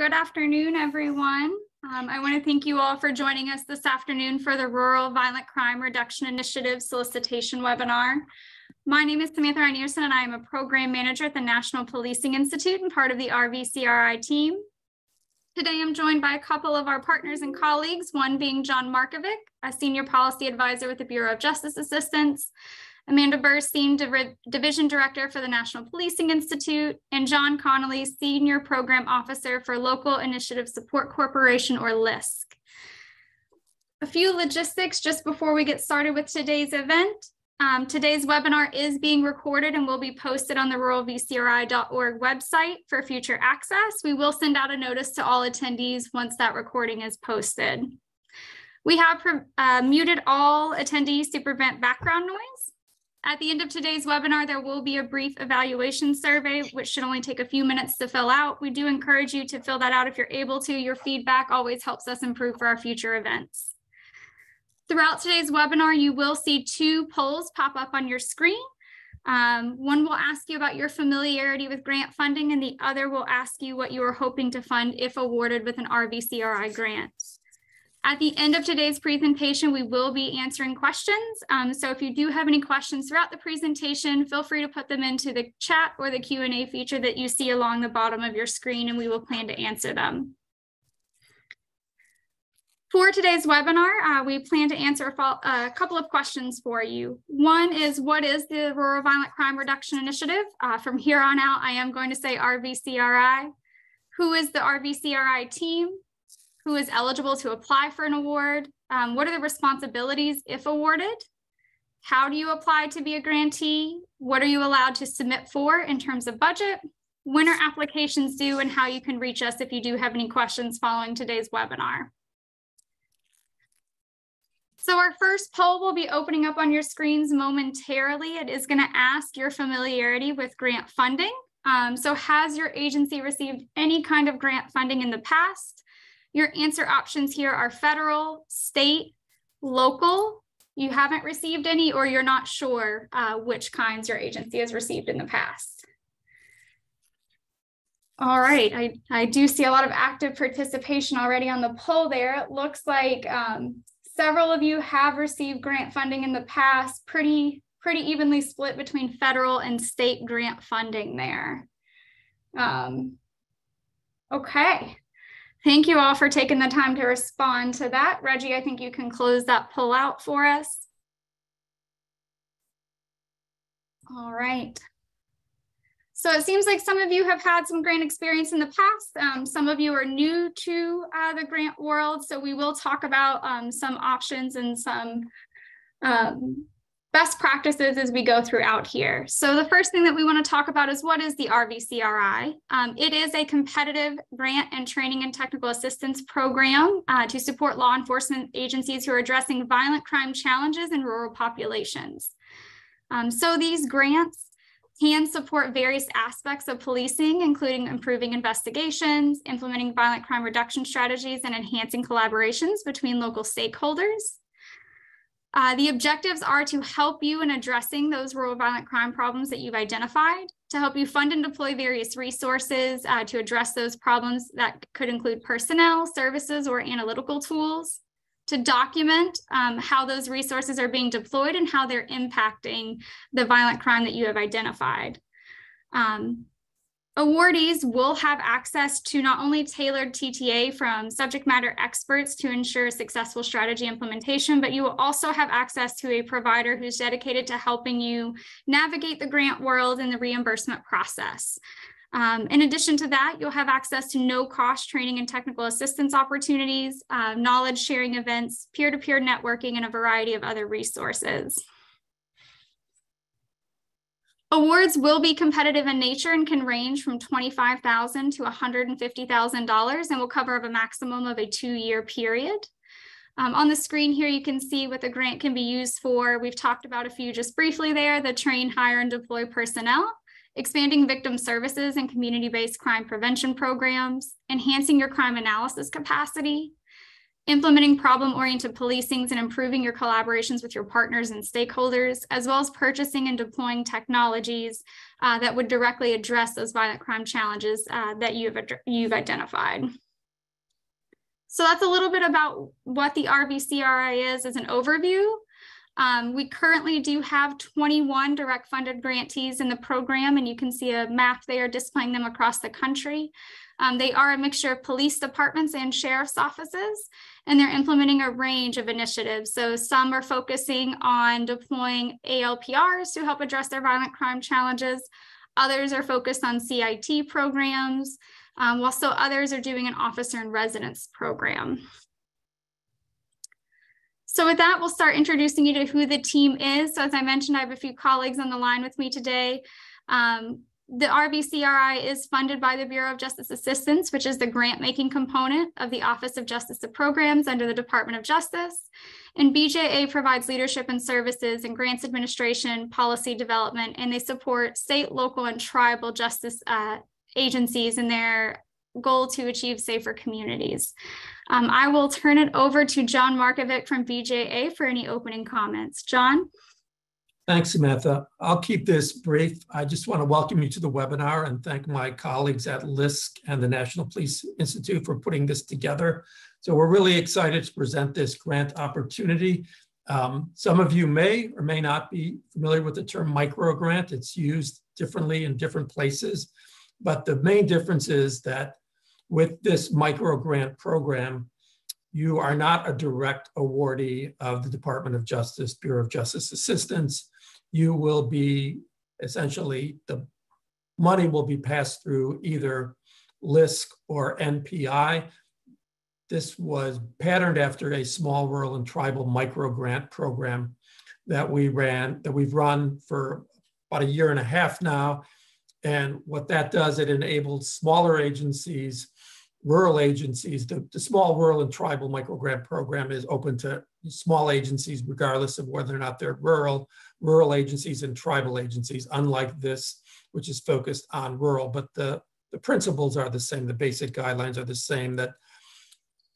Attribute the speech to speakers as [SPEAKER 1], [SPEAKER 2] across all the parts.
[SPEAKER 1] Good afternoon, everyone. Um, I want to thank you all for joining us this afternoon for the Rural Violent Crime Reduction Initiative solicitation webinar. My name is Samantha Reinierson, and I am a program manager at the National Policing Institute and part of the RVCRI team. Today, I'm joined by a couple of our partners and colleagues, one being John Markovic, a senior policy advisor with the Bureau of Justice Assistance, Amanda Burstein, Div Division Director for the National Policing Institute, and John Connolly, Senior Program Officer for Local Initiative Support Corporation, or LISC. A few logistics just before we get started with today's event. Um, today's webinar is being recorded and will be posted on the ruralvcri.org website for future access. We will send out a notice to all attendees once that recording is posted. We have uh, muted all attendees to prevent background noise. At the end of today's webinar, there will be a brief evaluation survey, which should only take a few minutes to fill out. We do encourage you to fill that out if you're able to. Your feedback always helps us improve for our future events. Throughout today's webinar, you will see two polls pop up on your screen. Um, one will ask you about your familiarity with grant funding and the other will ask you what you are hoping to fund if awarded with an RVCRI grant. At the end of today's presentation, we will be answering questions. Um, so if you do have any questions throughout the presentation, feel free to put them into the chat or the Q&A feature that you see along the bottom of your screen and we will plan to answer them. For today's webinar, uh, we plan to answer a, a, couple of questions for you. One is, what is the Rural Violent Crime Reduction Initiative? Uh, from here on out, I am going to say RVCRI. Who is the RVCRI team? Who is eligible to apply for an award, um, what are the responsibilities if awarded, how do you apply to be a grantee, what are you allowed to submit for in terms of budget, when are applications due, and how you can reach us if you do have any questions following today's webinar. So our first poll will be opening up on your screens momentarily. It is gonna ask your familiarity with grant funding. Um, so has your agency received any kind of grant funding in the past? Your answer options here are federal, state, local. You haven't received any or you're not sure uh, which kinds your agency has received in the past. All right, I, I do see a lot of active participation already on the poll there. It looks like um, several of you have received grant funding in the past, pretty, pretty evenly split between federal and state grant funding there. Um, okay, Thank you all for taking the time to respond to that. Reggie, I think you can close that pull out for us. All right. So it seems like some of you have had some grant experience in the past. Um, some of you are new to uh, the grant world. So we will talk about um, some options and some um, best practices as we go throughout here. So the first thing that we want to talk about is what is the RVCRI? Um, it is a competitive grant and training and technical assistance program uh, to support law enforcement agencies who are addressing violent crime challenges in rural populations. Um, so these grants can support various aspects of policing, including improving investigations, implementing violent crime reduction strategies, and enhancing collaborations between local stakeholders. Uh, the objectives are to help you in addressing those rural violent crime problems that you've identified, to help you fund and deploy various resources uh, to address those problems that could include personnel, services, or analytical tools, to document um, how those resources are being deployed and how they're impacting the violent crime that you have identified. Um, Awardees will have access to not only tailored TTA from subject matter experts to ensure successful strategy implementation, but you will also have access to a provider who's dedicated to helping you navigate the grant world and the reimbursement process. Um, in addition to that, you'll have access to no cost training and technical assistance opportunities, uh, knowledge sharing events, peer to peer networking, and a variety of other resources. Awards will be competitive in nature and can range from 25,000 to $150,000 and will cover up a maximum of a two-year period. Um, on the screen here, you can see what the grant can be used for. We've talked about a few just briefly there, the train, hire, and deploy personnel, expanding victim services and community-based crime prevention programs, enhancing your crime analysis capacity, implementing problem-oriented policings and improving your collaborations with your partners and stakeholders, as well as purchasing and deploying technologies uh, that would directly address those violent crime challenges uh, that you've, you've identified. So that's a little bit about what the RVCRI is as an overview. Um, we currently do have 21 direct funded grantees in the program, and you can see a map there displaying them across the country. Um, they are a mixture of police departments and sheriff's offices, and they're implementing a range of initiatives. So some are focusing on deploying ALPRs to help address their violent crime challenges. Others are focused on CIT programs, um, while still others are doing an officer in residence program. So with that, we'll start introducing you to who the team is. So as I mentioned, I have a few colleagues on the line with me today. Um, the RVCRI is funded by the Bureau of Justice Assistance, which is the grant making component of the Office of Justice of Programs under the Department of Justice. And BJA provides leadership and services and grants administration, policy development, and they support state, local, and tribal justice uh, agencies in their goal to achieve safer communities. Um, I will turn it over to John Markovic from BJA for any opening comments. John?
[SPEAKER 2] Thanks, Samantha. I'll keep this brief. I just want to welcome you to the webinar and thank my colleagues at LISC and the National Police Institute for putting this together. So we're really excited to present this grant opportunity. Um, some of you may or may not be familiar with the term micro grant. It's used differently in different places, but the main difference is that with this micro grant program, you are not a direct awardee of the Department of Justice, Bureau of Justice Assistance. You will be essentially, the money will be passed through either LISC or NPI. This was patterned after a small rural and tribal micro grant program that we ran, that we've run for about a year and a half now. And what that does, it enables smaller agencies rural agencies, the, the small rural and tribal micro grant program is open to small agencies, regardless of whether or not they're rural, rural agencies and tribal agencies, unlike this, which is focused on rural. But the, the principles are the same, the basic guidelines are the same, that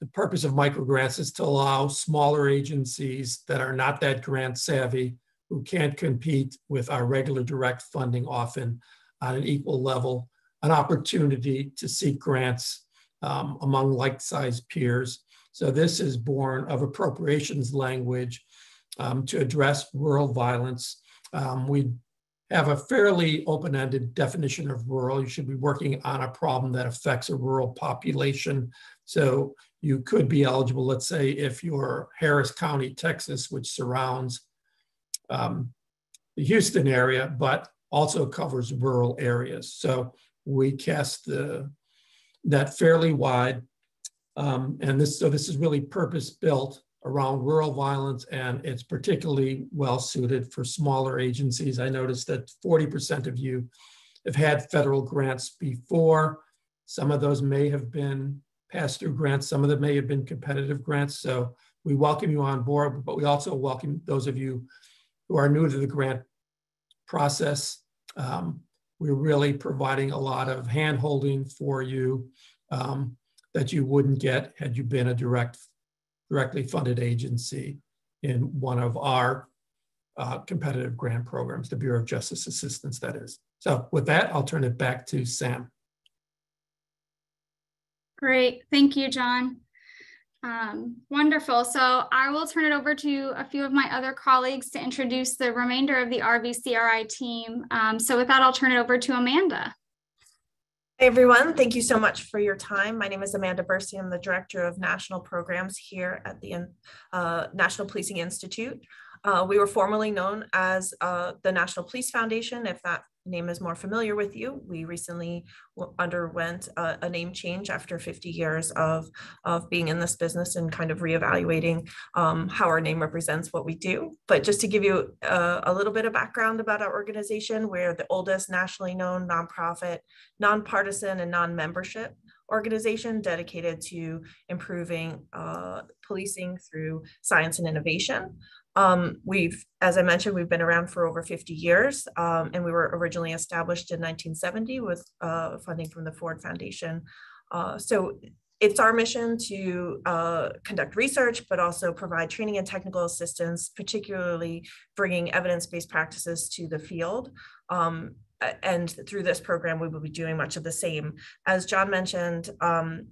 [SPEAKER 2] the purpose of microgrants is to allow smaller agencies that are not that grant savvy, who can't compete with our regular direct funding often on an equal level, an opportunity to seek grants um, among like-sized peers. So this is born of appropriations language um, to address rural violence. Um, we have a fairly open-ended definition of rural. You should be working on a problem that affects a rural population. So you could be eligible, let's say, if you're Harris County, Texas, which surrounds um, the Houston area, but also covers rural areas. So we cast the that fairly wide. Um, and this, so this is really purpose built around rural violence and it's particularly well suited for smaller agencies. I noticed that 40% of you have had federal grants before. Some of those may have been pass-through grants. Some of them may have been competitive grants. So we welcome you on board, but we also welcome those of you who are new to the grant process. Um, we're really providing a lot of hand holding for you um, that you wouldn't get had you been a direct, directly funded agency in one of our uh, competitive grant programs, the Bureau of Justice Assistance, that is. So with that, I'll turn it back to Sam.
[SPEAKER 1] Great, thank you, John. Um, wonderful. So I will turn it over to a few of my other colleagues to introduce the remainder of the RVCRI team. Um, so with that, I'll turn it over to Amanda.
[SPEAKER 3] Hey everyone, thank you so much for your time. My name is Amanda Bursey. I'm the Director of National Programs here at the uh, National Policing Institute. Uh, we were formerly known as uh, the National Police Foundation, if that name is more familiar with you. We recently underwent a, a, name change after 50 years of, of being in this business and kind of reevaluating um, how our name represents what we do. But just to give you a, a little bit of background about our organization, we're the oldest nationally known nonprofit, nonpartisan and non-membership organization dedicated to improving uh, policing through science and innovation. Um, we've, as I mentioned, we've been around for over 50 years, um, and we were originally established in 1970 with uh, funding from the Ford Foundation. Uh, so it's our mission to uh, conduct research, but also provide training and technical assistance, particularly bringing evidence-based practices to the field. Um, and through this program, we will be doing much of the same. As John mentioned, um,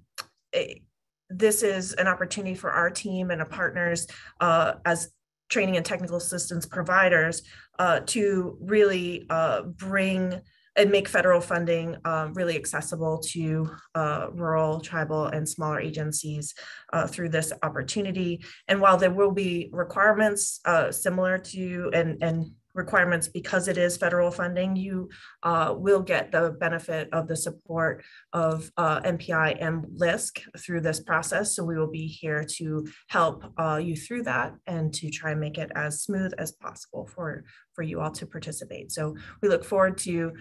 [SPEAKER 3] it, this is an opportunity for our team and our partners uh, as training and technical assistance providers uh, to really uh, bring and make federal funding um, really accessible to uh, rural, tribal, and smaller agencies uh, through this opportunity. And while there will be requirements uh, similar to and, and requirements because it is federal funding, you uh, will get the benefit of the support of uh, NPI and LISC through this process. So we will be here to help uh, you through that and to try and make it as smooth as possible for, for you all to participate. So we look forward to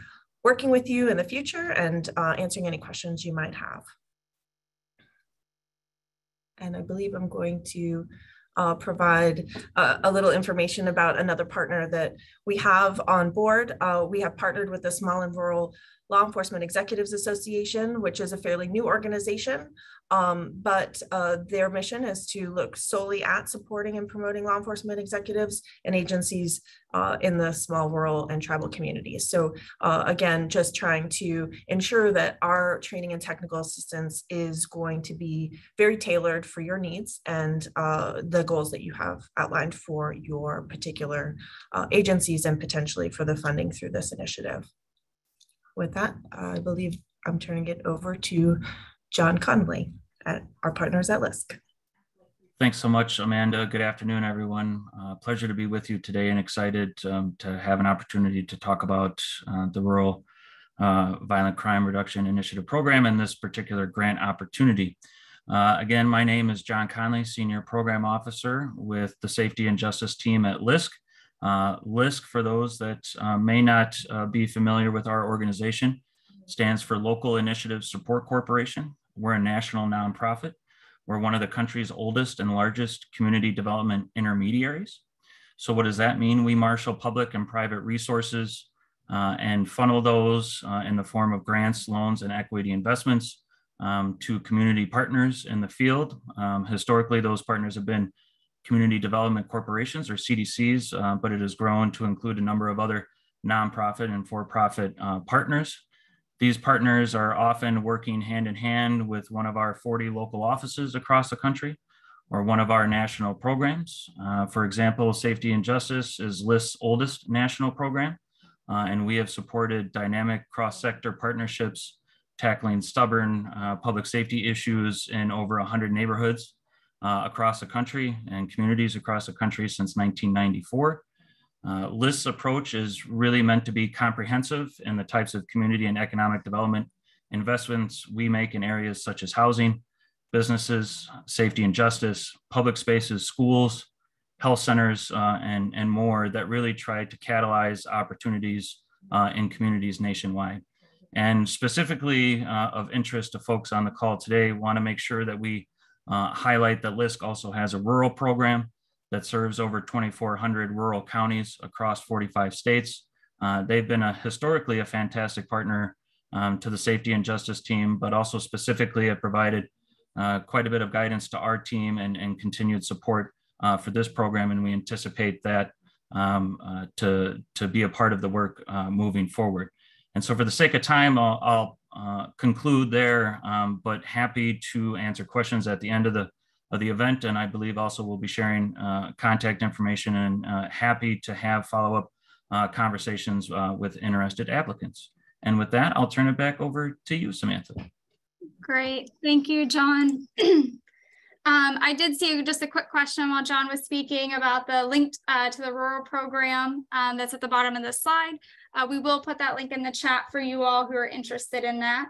[SPEAKER 3] working with you in the future and uh, answering any questions you might have. And I believe I'm going to uh, provide a little information about another partner that we have on board. Uh, we have partnered with the Small and Rural Law Enforcement Executives Association, which is a fairly new organization, um, but uh, their mission is to look solely at supporting and promoting law enforcement executives and agencies uh, in the small rural and tribal communities. So uh, again, just trying to ensure that our training and technical assistance is going to be very tailored for your needs and uh, the goals that you have outlined for your particular uh, agencies and potentially for the funding through this initiative with that, I believe I'm turning it over to John Conley at our partners at LISC.
[SPEAKER 4] Thanks so much, Amanda. Good afternoon, everyone. Uh, pleasure to be with you today and excited um, to have an opportunity to talk about uh, the Rural uh, Violent Crime Reduction Initiative Program and this particular grant opportunity. Uh, again, my name is John Conley, Senior Program Officer with the Safety and Justice Team at LISC. Uh, LISC, for those that uh, may not be familiar with our organization, stands for Local Initiative Support Corporation. We're a national nonprofit. We're one of the country's oldest and largest community development intermediaries. So what does that mean? We marshal public and private resources uh, and funnel those uh, in the form of grants, loans, and equity investments um, to community partners in the field. Um, historically, those partners have been community development corporations or CDCs, uh, but it has grown to include a number of other nonprofit and for-profit uh, partners. These partners are often working hand in hand with one of our 40 local offices across the country or one of our national programs. Uh, for example, Safety and Justice is LISC's oldest national program, uh, and we have supported dynamic cross-sector partnerships tackling stubborn uh, public safety issues in over 100 neighborhoods uh, across the country and communities across the country since 1994. Uh, LISC's approach is really meant to be comprehensive in the types of community and economic development investments we make in areas such as housing, businesses, safety and justice, public spaces, schools, health centers, uh, and, and more that really try to catalyze opportunities uh, in communities nationwide. And specifically uh, of interest to folks on the call today, want to make sure that we uh, highlight that LISC also has a rural program that serves over 2,400 rural counties across 45 states. Uh, they've been a historically a fantastic partner um, to the safety and justice team, but also specifically have provided uh, quite a bit of guidance to our team and, and continued support uh, for this program. And we anticipate that um, uh, to, to be a part of the work uh, moving forward. And so for the sake of time, I'll, I'll uh, conclude there, um, but happy to answer questions at the end of the of the event. And I believe also we'll be sharing uh, contact information and uh, happy to have follow-up uh, conversations uh, with interested applicants. And with that, I'll turn it back over to you, Samantha.
[SPEAKER 1] Great, thank you, John. Um, I did see just a quick question while John was speaking about the link uh, to the rural program um, that's at the bottom of the slide. Uh, we will put that link in the chat for you all who are interested in that.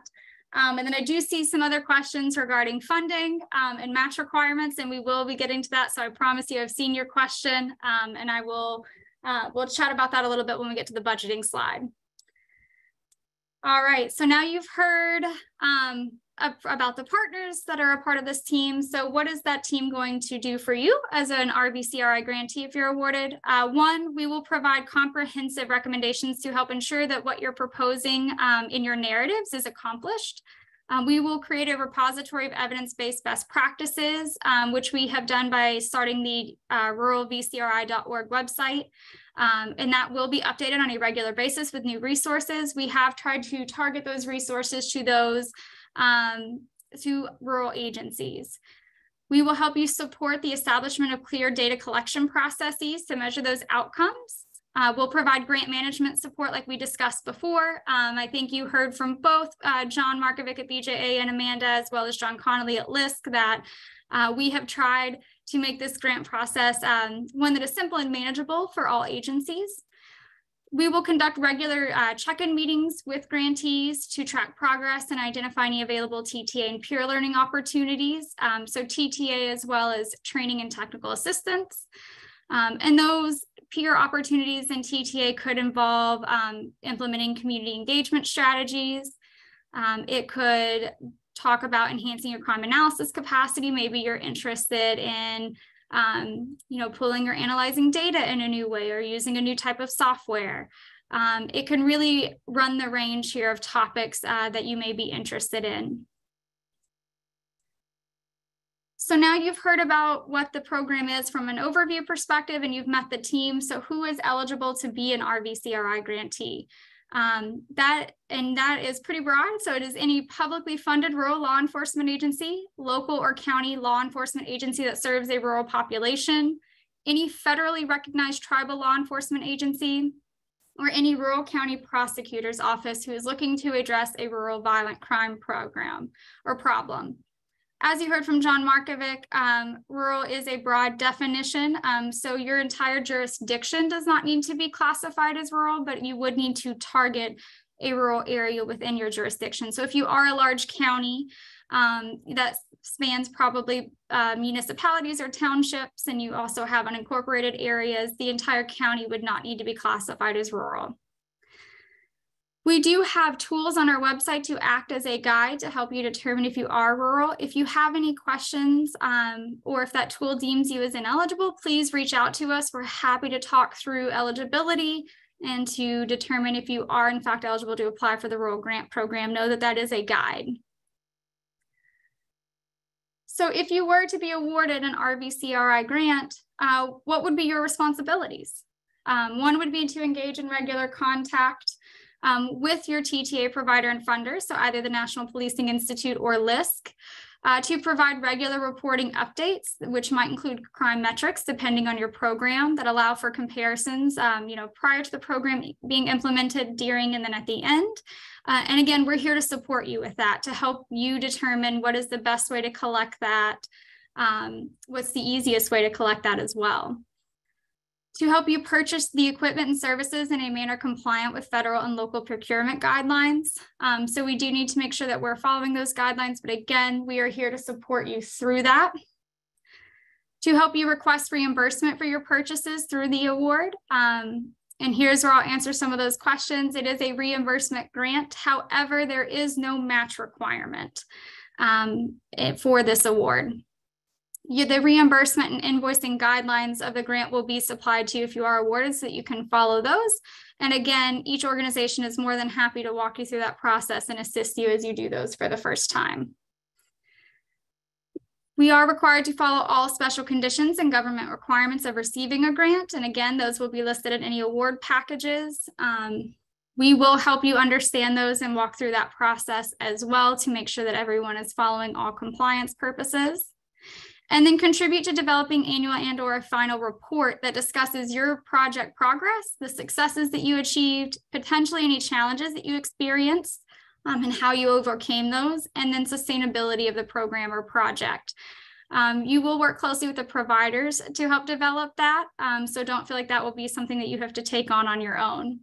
[SPEAKER 1] Um, and then I do see some other questions regarding funding um, and match requirements, and we will be getting to that. So I promise you I've seen your question, um, and I will uh, we'll chat about that a little bit when we get to the budgeting slide. All right, so now you've heard um, about the partners that are a part of this team. So what is that team going to do for you as an RVCRI grantee if you're awarded? Uh, one, we will provide comprehensive recommendations to help ensure that what you're proposing um, in your narratives is accomplished. Um, we will create a repository of evidence-based best practices, um, which we have done by starting the uh, ruralvcri.org website. Um, and that will be updated on a regular basis with new resources. We have tried to target those resources to those um, to rural agencies. We will help you support the establishment of clear data collection processes to measure those outcomes. Uh, we'll provide grant management support like we discussed before. Um, I think you heard from both uh, John Markovic at BJA and Amanda, as well as John Connolly at LISC, that uh, we have tried to make this grant process um, one that is simple and manageable for all agencies. We will conduct regular uh, check-in meetings with grantees to track progress and identify any available TTA and peer learning opportunities. Um, so TTA as well as training and technical assistance. Um, and those peer opportunities in TTA could involve um, implementing community engagement strategies. Um, it could talk about enhancing your crime analysis capacity. Maybe you're interested in um, you know, pulling or analyzing data in a new way or using a new type of software. Um, it can really run the range here of topics uh, that you may be interested in. So now you've heard about what the program is from an overview perspective and you've met the team. So who is eligible to be an RVCRI grantee? Um, that and that is pretty broad. So it is any publicly funded rural law enforcement agency, local or county law enforcement agency that serves a rural population, any federally recognized tribal law enforcement agency, or any rural county prosecutor's office who is looking to address a rural violent crime program or problem. As you heard from John Markovic, um, rural is a broad definition. Um, so your entire jurisdiction does not need to be classified as rural, but you would need to target a rural area within your jurisdiction. So if you are a large county um, that spans probably uh, municipalities or townships, and you also have unincorporated areas, the entire county would not need to be classified as rural. We do have tools on our website to act as a guide to help you determine if you are rural. If you have any questions um, or if that tool deems you as ineligible, please reach out to us. We're happy to talk through eligibility and to determine if you are in fact eligible to apply for the rural grant program. Know that that is a guide. So if you were to be awarded an RVCRI grant, uh, what would be your responsibilities? Um, one would be to engage in regular contact um, with your TTA provider and funder, so either the National Policing Institute or LISC, uh, to provide regular reporting updates, which might include crime metrics, depending on your program, that allow for comparisons, um, you know, prior to the program being implemented, during, and then at the end. Uh, and again, we're here to support you with that, to help you determine what is the best way to collect that, um, what's the easiest way to collect that as well to help you purchase the equipment and services in a manner compliant with federal and local procurement guidelines. Um, so we do need to make sure that we're following those guidelines, but again, we are here to support you through that. To help you request reimbursement for your purchases through the award. Um, and here's where I'll answer some of those questions. It is a reimbursement grant. However, there is no match requirement um, for this award the reimbursement and invoicing guidelines of the grant will be supplied to you if you are awarded so that you can follow those. And again, each organization is more than happy to walk you through that process and assist you as you do those for the first time. We are required to follow all special conditions and government requirements of receiving a grant. And again, those will be listed in any award packages. Um, we will help you understand those and walk through that process as well to make sure that everyone is following all compliance purposes and then contribute to developing annual and or a final report that discusses your project progress, the successes that you achieved, potentially any challenges that you experienced, um, and how you overcame those, and then sustainability of the program or project. Um, you will work closely with the providers to help develop that. Um, so don't feel like that will be something that you have to take on on your own.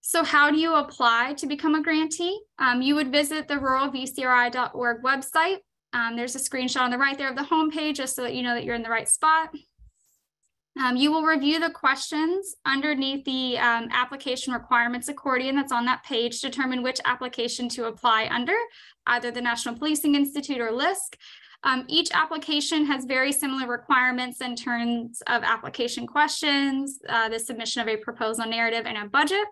[SPEAKER 1] So how do you apply to become a grantee? Um, you would visit the ruralvcri.org website um, there's a screenshot on the right there of the homepage just so that you know that you're in the right spot. Um, you will review the questions underneath the um, application requirements accordion that's on that page, determine which application to apply under, either the National Policing Institute or LISC. Um, each application has very similar requirements in terms of application questions, uh, the submission of a proposal narrative and a budget.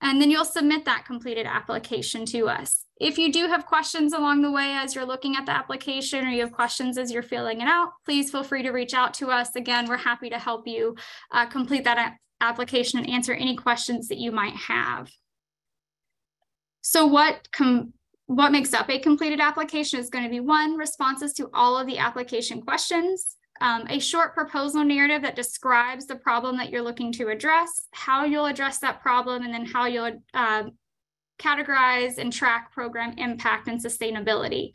[SPEAKER 1] And then you'll submit that completed application to us. If you do have questions along the way as you're looking at the application or you have questions as you're filling it out, please feel free to reach out to us. Again, we're happy to help you uh, complete that application and answer any questions that you might have. So what what makes up a completed application is going to be one, responses to all of the application questions, um, a short proposal narrative that describes the problem that you're looking to address, how you'll address that problem, and then how you'll uh, categorize and track program impact and sustainability.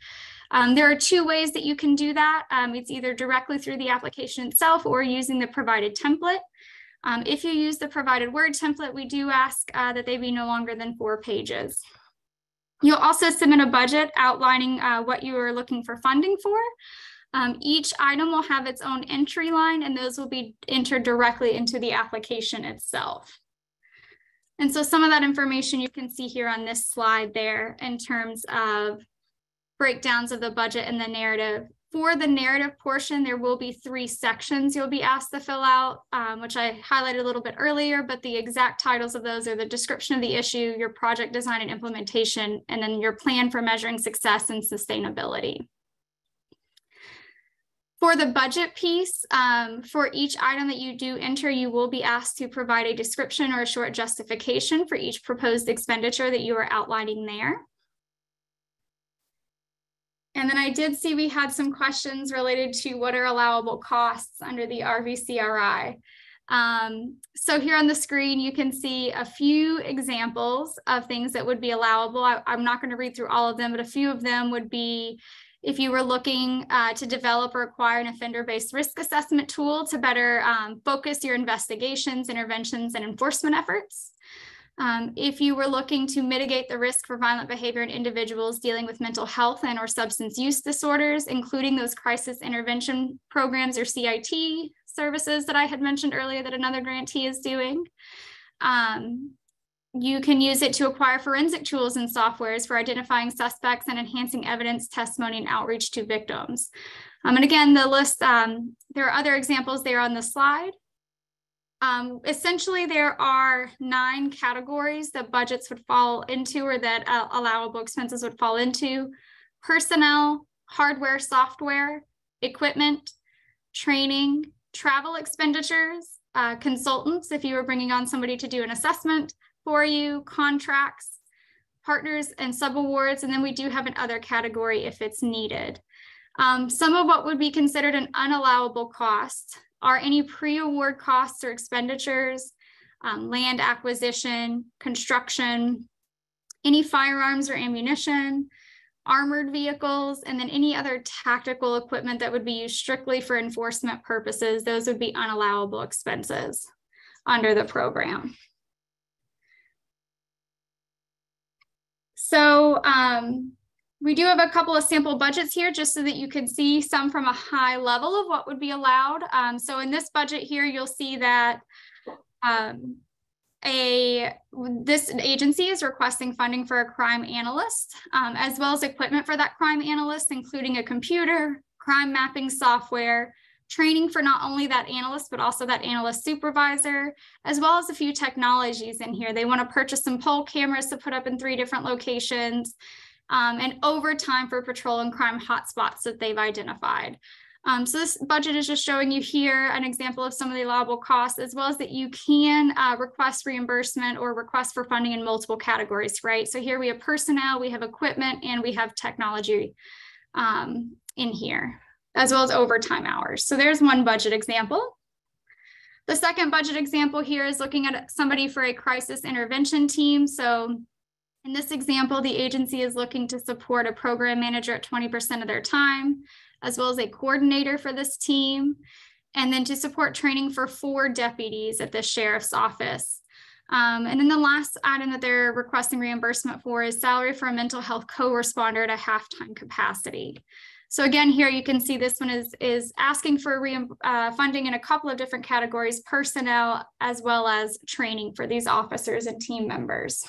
[SPEAKER 1] Um, there are two ways that you can do that. Um, it's either directly through the application itself or using the provided template. Um, if you use the provided Word template, we do ask uh, that they be no longer than four pages. You'll also submit a budget outlining uh, what you are looking for funding for. Um, each item will have its own entry line and those will be entered directly into the application itself. And so some of that information you can see here on this slide there in terms of breakdowns of the budget and the narrative. For the narrative portion, there will be three sections you'll be asked to fill out, um, which I highlighted a little bit earlier, but the exact titles of those are the description of the issue, your project design and implementation, and then your plan for measuring success and sustainability. For the budget piece, um, for each item that you do enter, you will be asked to provide a description or a short justification for each proposed expenditure that you are outlining there. And then I did see we had some questions related to what are allowable costs under the RVCRI. Um, so here on the screen, you can see a few examples of things that would be allowable. I, am not going to read through all of them, but a few of them would be if you were looking uh, to develop or acquire an offender-based risk assessment tool to better um, focus your investigations, interventions, and enforcement efforts. Um, if you were looking to mitigate the risk for violent behavior in individuals dealing with mental health and or substance use disorders, including those crisis intervention programs or CIT services that I had mentioned earlier that another grantee is doing. Um, you can use it to acquire forensic tools and softwares for identifying suspects and enhancing evidence, testimony, and outreach to victims. Um, and again, the list, um, there are other examples there on the slide. Um, essentially, there are nine categories that budgets would fall into or that uh, allowable expenses would fall into. Personnel, hardware, software, equipment, training, travel expenditures, uh, consultants, if you were bringing on somebody to do an assessment, for you, contracts, partners and subawards, and then we do have an other category if it's needed. Um, some of what would be considered an unallowable cost are any pre-award costs or expenditures, um, land acquisition, construction, any firearms or ammunition, armored vehicles, and then any other tactical equipment that would be used strictly for enforcement purposes. Those would be unallowable expenses under the program. So um, we do have a couple of sample budgets here just so that you can see some from a high level of what would be allowed. Um, so in this budget here, you'll see that um, a this agency is requesting funding for a crime analyst, um, as well as equipment for that crime analyst, including a computer, crime mapping software, training for not only that analyst, but also that analyst supervisor, as well as a few technologies in here. They want to purchase some pole cameras to put up in three different locations um, and overtime for patrol and crime hotspots that they've identified. Um, so this budget is just showing you here an example of some of the allowable costs, as well as that you can uh, request reimbursement or request for funding in multiple categories, right? So here we have personnel, we have equipment, and we have technology um, in here as well as overtime hours. So there's one budget example. The second budget example here is looking at somebody for a crisis intervention team. So in this example, the agency is looking to support a program manager at 20% of their time, as well as a coordinator for this team, and then to support training for four deputies at the sheriff's office. Um, and then the last item that they're requesting reimbursement for is salary for a mental health co-responder at a half-time capacity. So again, here you can see this one is, is asking for uh, funding in a couple of different categories, personnel, as well as training for these officers and team members.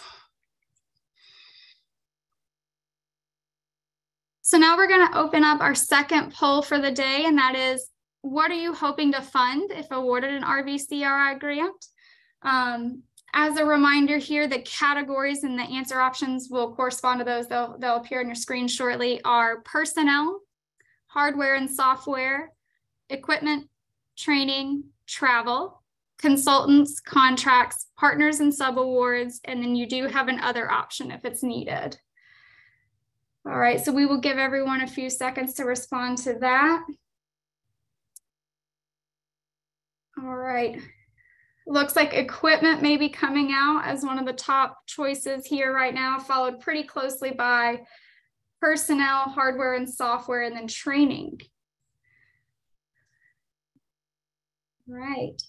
[SPEAKER 1] So now we're gonna open up our second poll for the day, and that is, what are you hoping to fund if awarded an RVCRI grant? Um, as a reminder here, the categories and the answer options will correspond to those. They'll, they'll appear on your screen shortly are personnel, hardware and software, equipment, training, travel, consultants, contracts, partners and subawards, and then you do have an other option if it's needed. All right, so we will give everyone a few seconds to respond to that. All right. Looks like equipment may be coming out as one of the top choices here right now, followed pretty closely by personnel, hardware and software, and then training. Right.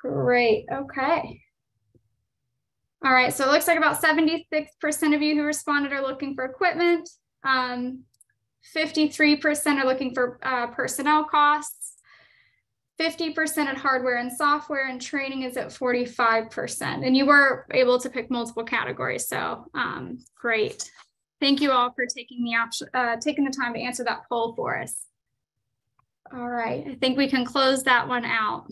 [SPEAKER 1] Great, okay. All right, so it looks like about 76% of you who responded are looking for equipment. 53% um, are looking for uh, personnel costs. 50% at hardware and software and training is at 45%. And you were able to pick multiple categories. So um, great. Thank you all for taking the option, uh, taking the time to answer that poll for us. All right, I think we can close that one out.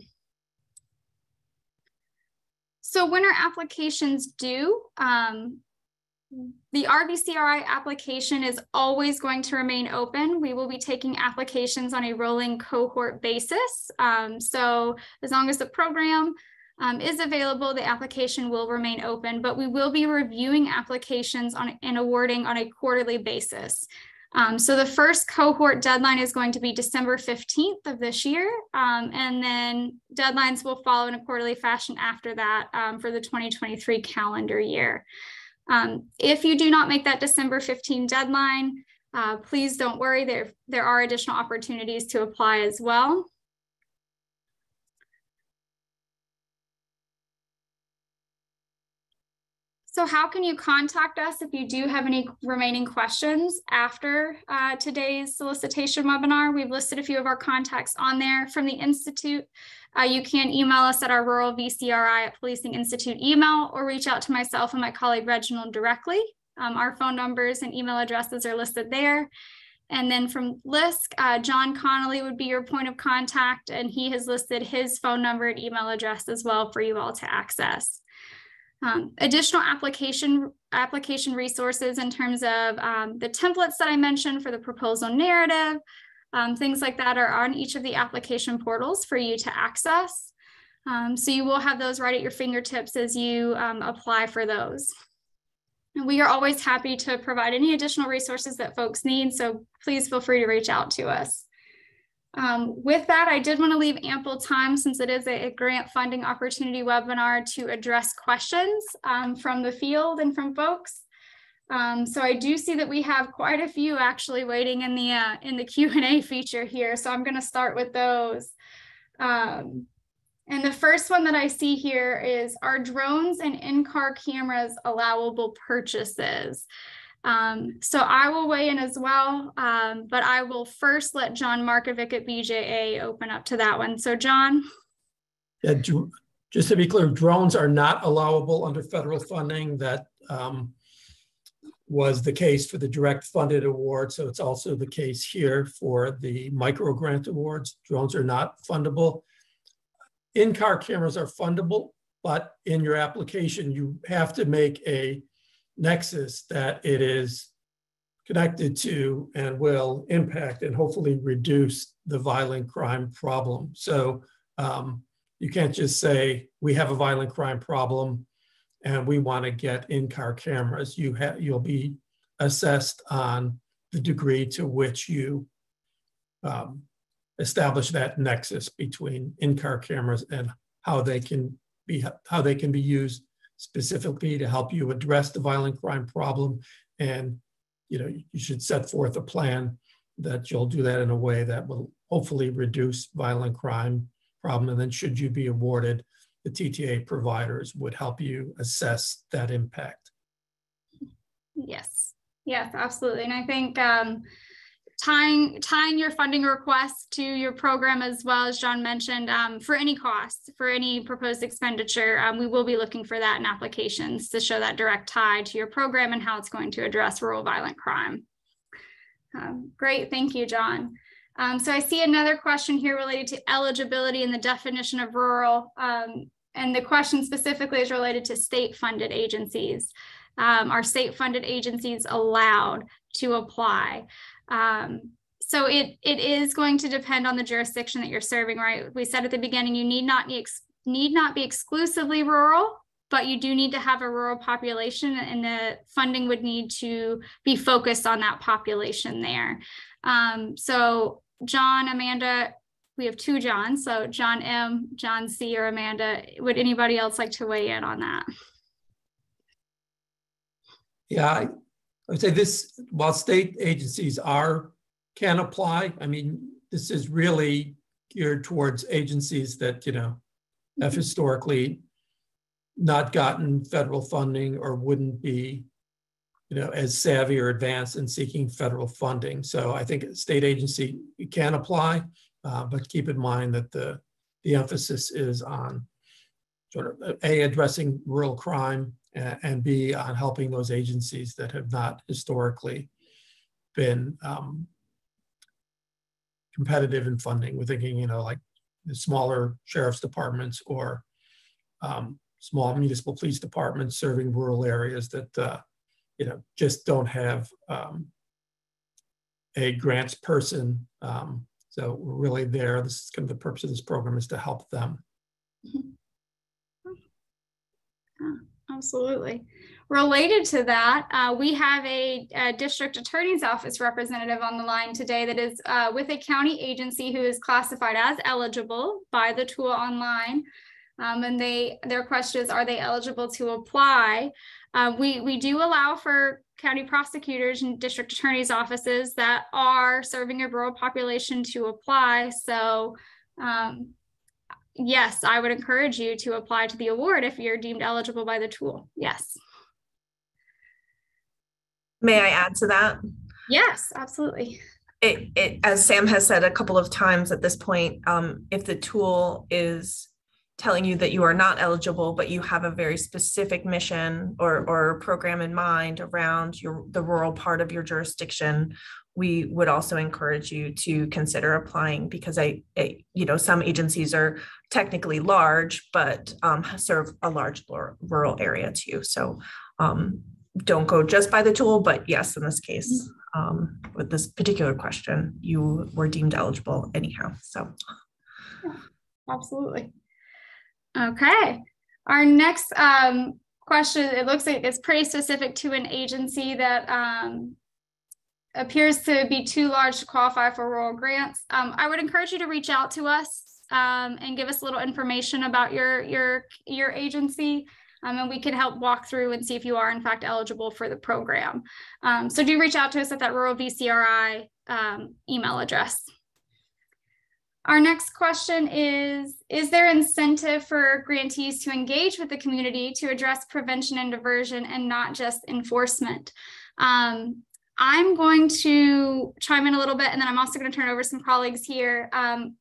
[SPEAKER 1] So when our applications due, um, the RVCRI application is always going to remain open. We will be taking applications on a rolling cohort basis. Um, so as long as the program um, is available, the application will remain open, but we will be reviewing applications on and awarding on a quarterly basis. Um, so the first cohort deadline is going to be December 15th of this year. Um, and then deadlines will follow in a quarterly fashion after that um, for the 2023 calendar year. Um, if you do not make that December 15 deadline, uh, please don't worry, there, there are additional opportunities to apply as well. So how can you contact us if you do have any remaining questions after uh, today's solicitation webinar? We've listed a few of our contacts on there from the Institute. Uh, you can email us at our rural VCRI at Policing Institute email or reach out to myself and my colleague Reginald directly. Um, our phone numbers and email addresses are listed there. And then from LISC, uh, John Connolly would be your point of contact, and he has listed his phone number and email address as well for you all to access. Um, additional application application resources in terms of um, the templates that I mentioned for the proposal narrative, um, things like that are on each of the application portals for you to access. Um, so you will have those right at your fingertips as you um, apply for those. And we are always happy to provide any additional resources that folks need, so please feel free to reach out to us. Um, with that, I did want to leave ample time since it is a, a grant funding opportunity webinar to address questions um, from the field and from folks. Um, so I do see that we have quite a few actually waiting in the uh, in the Q&A feature here. So I'm going to start with those. Um, and the first one that I see here is, are drones and in-car cameras allowable purchases? Um, so I will weigh in as well, um, but I will first let John Markovic at BJA open up to that one. So John.
[SPEAKER 2] Yeah, just to be clear, drones are not allowable under federal funding. That um, was the case for the direct funded award. So it's also the case here for the micro grant awards. Drones are not fundable. In-car cameras are fundable, but in your application, you have to make a nexus that it is connected to and will impact and hopefully reduce the violent crime problem. So um, you can't just say, we have a violent crime problem and we want to get in-car cameras. You have, you'll be assessed on the degree to which you um, establish that nexus between in-car cameras and how they can be how they can be used specifically to help you address the violent crime problem. And you know, you should set forth a plan that you'll do that in a way that will hopefully reduce violent crime problem. And then should you be awarded, the TTA providers would help you assess that impact.
[SPEAKER 1] Yes, yes, absolutely. And I think um, tying tying your funding request to your program as well as John mentioned um, for any costs for any proposed expenditure um, we will be looking for that in applications to show that direct tie to your program and how it's going to address rural violent crime um, great thank you John um, so I see another question here related to eligibility and the definition of rural um, and the question specifically is related to state funded agencies. Um, are state funded agencies allowed to apply? Um, so it it is going to depend on the jurisdiction that you're serving, right? We said at the beginning, you need not need, need not be exclusively rural, but you do need to have a rural population and the funding would need to be focused on that population there. Um, so John, Amanda, we have two Johns, so John M, John C, or Amanda. Would anybody else like to weigh in on that?
[SPEAKER 2] Yeah, I, would say this, while state agencies are, can apply, I mean, this is really geared towards agencies that, you know, have historically not gotten federal funding or wouldn't be, you know, as savvy or advanced in seeking federal funding. So I think a state agency can apply, uh, but keep in mind that the, the emphasis is on sort of A, addressing rural crime, and, B, on helping those agencies that have not historically been um, competitive in funding. We're thinking, you know, like the smaller sheriff's departments or um, small municipal police departments serving rural areas that, uh, you know, just don't have um, a grants person. Um, so we're really there. This is kind of the purpose of this program is to help them.
[SPEAKER 1] Absolutely. Related to that, uh, we have a, a, district attorney's office representative on the line today that is uh, with a county agency who is classified as eligible by the tool online. Um, and they their question is, are they eligible to apply? Uh, we, we do allow for county prosecutors and district attorney's offices that are serving a rural population to apply. So um, yes, I would encourage you to apply to the award if you're deemed eligible by the tool. Yes.
[SPEAKER 3] May I add to that?
[SPEAKER 1] Yes, absolutely.
[SPEAKER 3] It, it, as Sam has said a couple of times at this point, um, if the tool is telling you that you are not eligible, but you have a very specific mission or, or program in mind around your the rural part of your jurisdiction, we would also encourage you to consider applying because I, I you know, some agencies are technically large, but um, serve a large rural area too. So um, don't go just by the tool, but yes, in this case, um, with this particular question, you were deemed eligible anyhow. So,
[SPEAKER 1] yeah, absolutely. Okay. Our next um, question, it looks like it's pretty specific to an agency that um, appears to be too large to qualify for rural grants. Um, I would encourage you to reach out to us um, and give us a little information about your, your, your agency. Um, and we can help walk through and see if you are in fact eligible for the program. Um, so do reach out to us at that rural VCRI email address. Our next question is, is there incentive for grantees to engage with the community to address prevention and diversion and not just enforcement? Um, I'm going to chime in a little bit and then I'm also going to turn over some colleagues here. Um,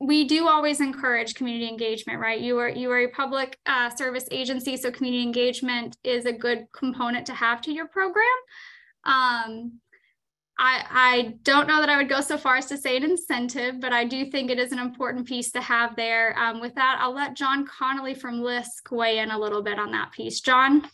[SPEAKER 1] we do always encourage community engagement, right? You are you are a public uh, service agency, so community engagement is a good component to have to your program. Um, I, I don't know that I would go so far as to say an incentive, but I do think it is an important piece to have there. Um, with that, I'll let John Connolly from LISC weigh in a little bit on that piece. John?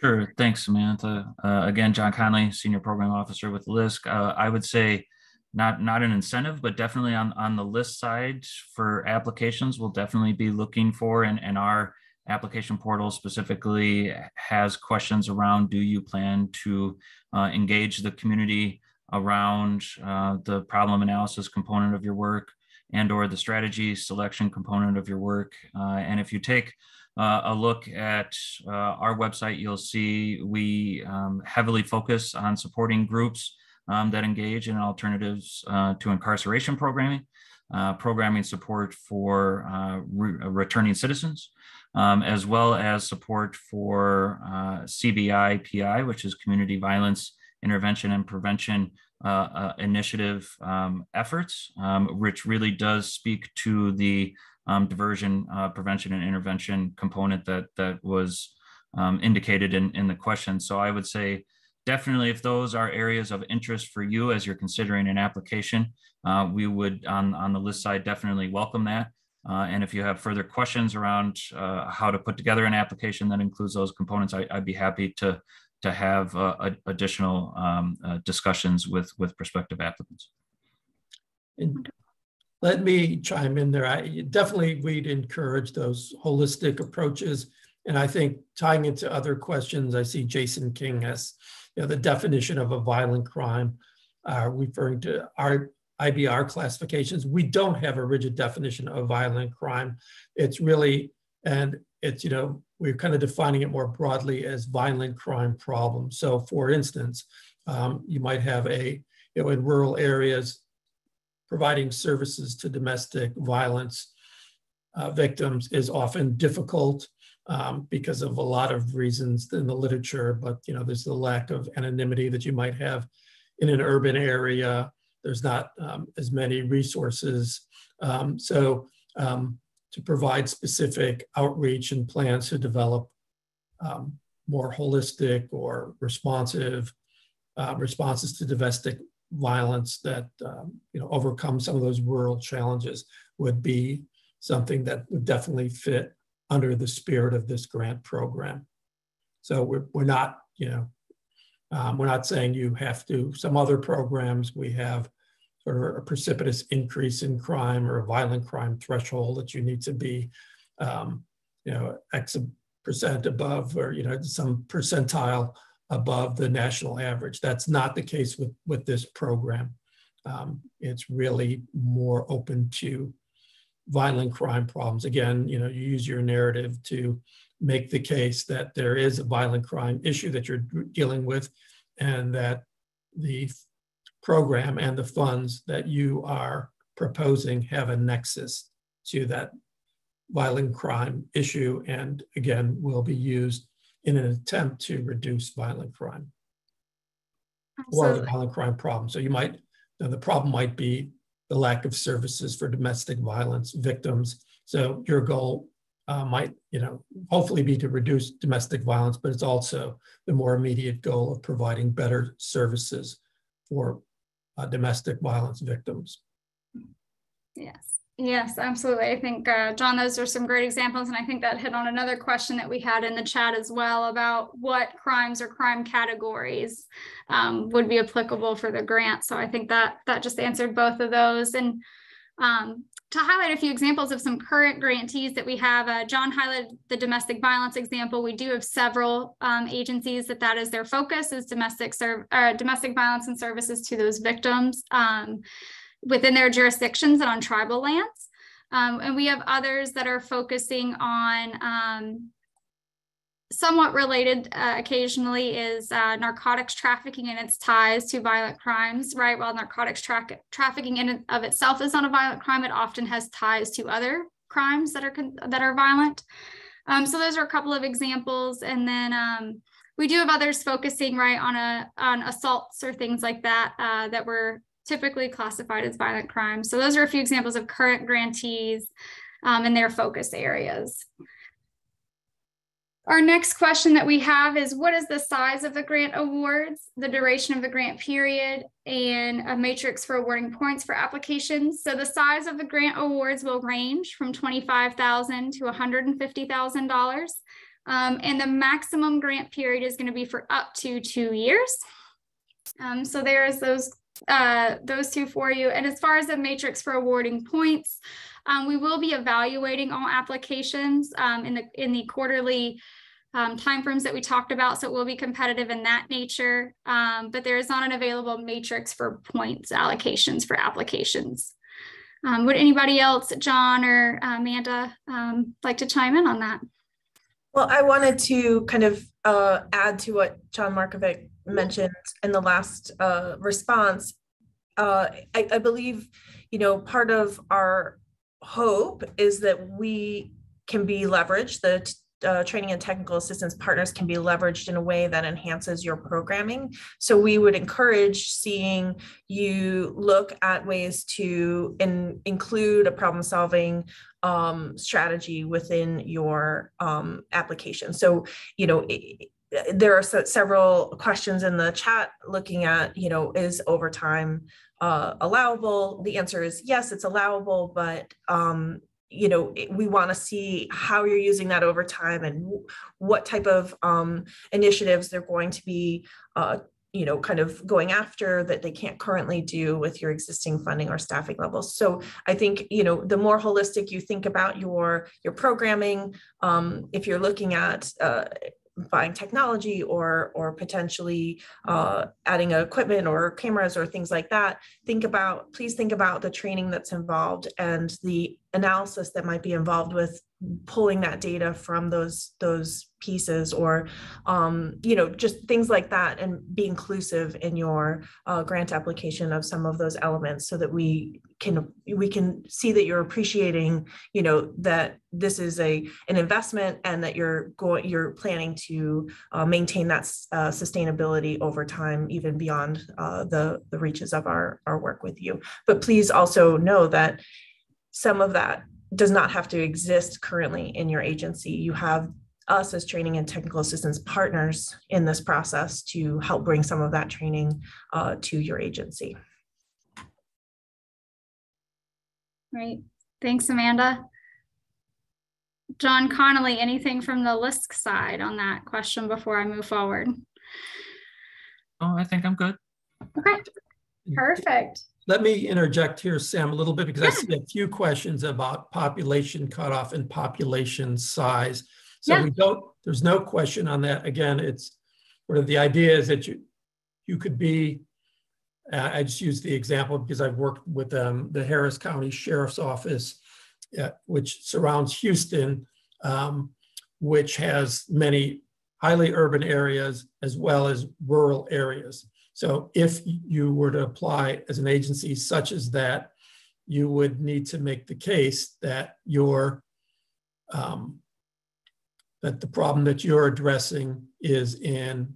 [SPEAKER 4] Sure. Thanks, Samantha. Uh, again, John Connolly, Senior Program Officer with LISC. Uh, I would say not not an incentive, but definitely on, on the LISC side for applications, we'll definitely be looking for and, and our application portal specifically has questions around do you plan to uh, engage the community around uh, the problem analysis component of your work and or the strategy selection component of your work. Uh, and if you take uh, a look at uh, our website, you'll see we um, heavily focus on supporting groups um, that engage in alternatives uh, to incarceration programming, programming support for re returning citizens, um, as well as support for uh, CVI PI, which is Community Violence Intervention and Prevention uh, uh, Initiative um, efforts, um, which really does speak to the um, diversion uh, prevention and intervention component that that was um, indicated in, in the question. So I would say definitely if those are areas of interest for you as you're considering an application, uh, we would on, on the LISC side definitely welcome that. Uh, and if you have further questions around uh, how to put together an application that includes those components, I, would be happy to to have uh, additional um, uh, discussions with with prospective applicants.
[SPEAKER 2] And let me chime in there. I definitely we'd encourage those holistic approaches. And I think tying into other questions, I see Jason King has you know, the definition of a violent crime, uh, referring to our IBR classifications. We don't have a rigid definition of violent crime. It's really, and it's, you know, we're kind of defining it more broadly as violent crime problem. So for instance, um, you might have a, you know, in rural areas, providing services to domestic violence uh, victims is often difficult um, because of a lot of reasons in the literature, but you know, there's the lack of anonymity that you might have in an urban area. There's not um, as many resources. Um, so um, to provide specific outreach and plans to develop um, more holistic or responsive uh, responses to domestic violence that um, you know overcome some of those rural challenges would be something that would definitely fit under the spirit of this grant program. So we're, we're not, you know, um, we're not saying you have to, some other programs we have sort of a precipitous increase in crime or a violent crime threshold that you need to be, um, you know, X percent above or, you know, some percentile above the national average. That's not the case with, with this program. Um, it's really more open to violent crime problems. Again, you know, you use your narrative to make the case that there is a violent crime issue that you're dealing with and that the program and the funds that you are proposing have a nexus to that violent crime issue and again will be used in an attempt to reduce violent crime or the violent crime problem. So you might, you know, the problem might be the lack of services for domestic violence victims. So your goal uh, might, you know, hopefully be to reduce domestic violence, but it's also the more immediate goal of providing better services for uh, domestic violence victims.
[SPEAKER 1] Yes. Yes, absolutely. I think, uh, John, those are some great examples. And I think that hit on another question that we had in the chat as well about what crimes or crime categories um, would be applicable for the grant. So I think that that just answered both of those. And um, to highlight a few examples of some current grantees that we have, uh, John highlighted the domestic violence example. We do have several um, agencies that that is their focus is domestic serve, uh, domestic violence and services to those victims. Um, within their jurisdictions and on tribal lands. Um, and we have others that are focusing on um, somewhat related uh, occasionally is uh, narcotics trafficking and its ties to violent crimes, right? While narcotics tra trafficking in and of itself is not a violent crime, it often has ties to other crimes that are that are violent. Um, so those are a couple of examples, and then um, we do have others focusing right on a on assaults or things like that uh, that were typically classified as violent crimes. So those are a few examples of current grantees um, and their focus areas. Our next question that we have is what is the size of the grant awards, the duration of the grant period, and a matrix for awarding points for applications. So the size of the grant awards will range from 25,000 to $150,000. Um, and the maximum grant period is going to be for up to two years. Um, so there's those uh, those two for you. And as far as the matrix for awarding points, um, we will be evaluating all applications um, in the in the quarterly um, timeframes that we talked about. So it will be competitive in that nature, um, but there is not an available matrix for points allocations for applications. Um, would anybody else, John or uh, Amanda, um, like to chime in on that?
[SPEAKER 3] Well, I wanted to kind of uh, add to what John Markovic mentioned in the last uh, response. Uh, I, I believe, you know, part of our hope is that we can be leveraged, the uh, training and technical assistance partners can be leveraged in a way that enhances your programming. So we would encourage seeing you look at ways to in, include a problem solving um, strategy within your um, application. So, you know, it, there are several questions in the chat looking at, you know, is overtime uh, allowable? The answer is yes, it's allowable, but um, you know we want to see how you're using that over time and what type of um, initiatives they're going to be uh, you know kind of going after that they can't currently do with your existing funding or staffing levels so i think you know the more holistic you think about your your programming um, if you're looking at uh, buying technology or or potentially uh, adding equipment or cameras or things like that think about please think about the training that's involved and the analysis that might be involved with pulling that data from those those pieces or um, you know just things like that and be inclusive in your uh, grant application of some of those elements so that we can we can see that you're appreciating you know that this is a an investment and that you're going you're planning to uh, maintain that uh, sustainability over time even beyond uh, the the reaches of our our work with you. But please also know that some of that does not have to exist currently in your agency. You have us as training and technical assistance partners in this process to help bring some of that training uh, to your agency.
[SPEAKER 1] Great. Thanks, Amanda. John Connolly, anything from the LISC side on that question before I move forward?
[SPEAKER 4] Oh, I think I'm good.
[SPEAKER 1] Okay, perfect.
[SPEAKER 2] Let me interject here, Sam, a little bit because I see a few questions about population cutoff and population size. So
[SPEAKER 1] Yeah.
[SPEAKER 2] we don't, there's no question on that. Again, it's sort of the idea is that you, you could be, uh, I just use the example because I've worked with um, the Harris County Sheriff's Office, uh, which surrounds Houston, um, which has many highly urban areas as well as rural areas. So if you were to apply as an agency such as that, you would need to make the case that your um, that the problem that you're addressing is in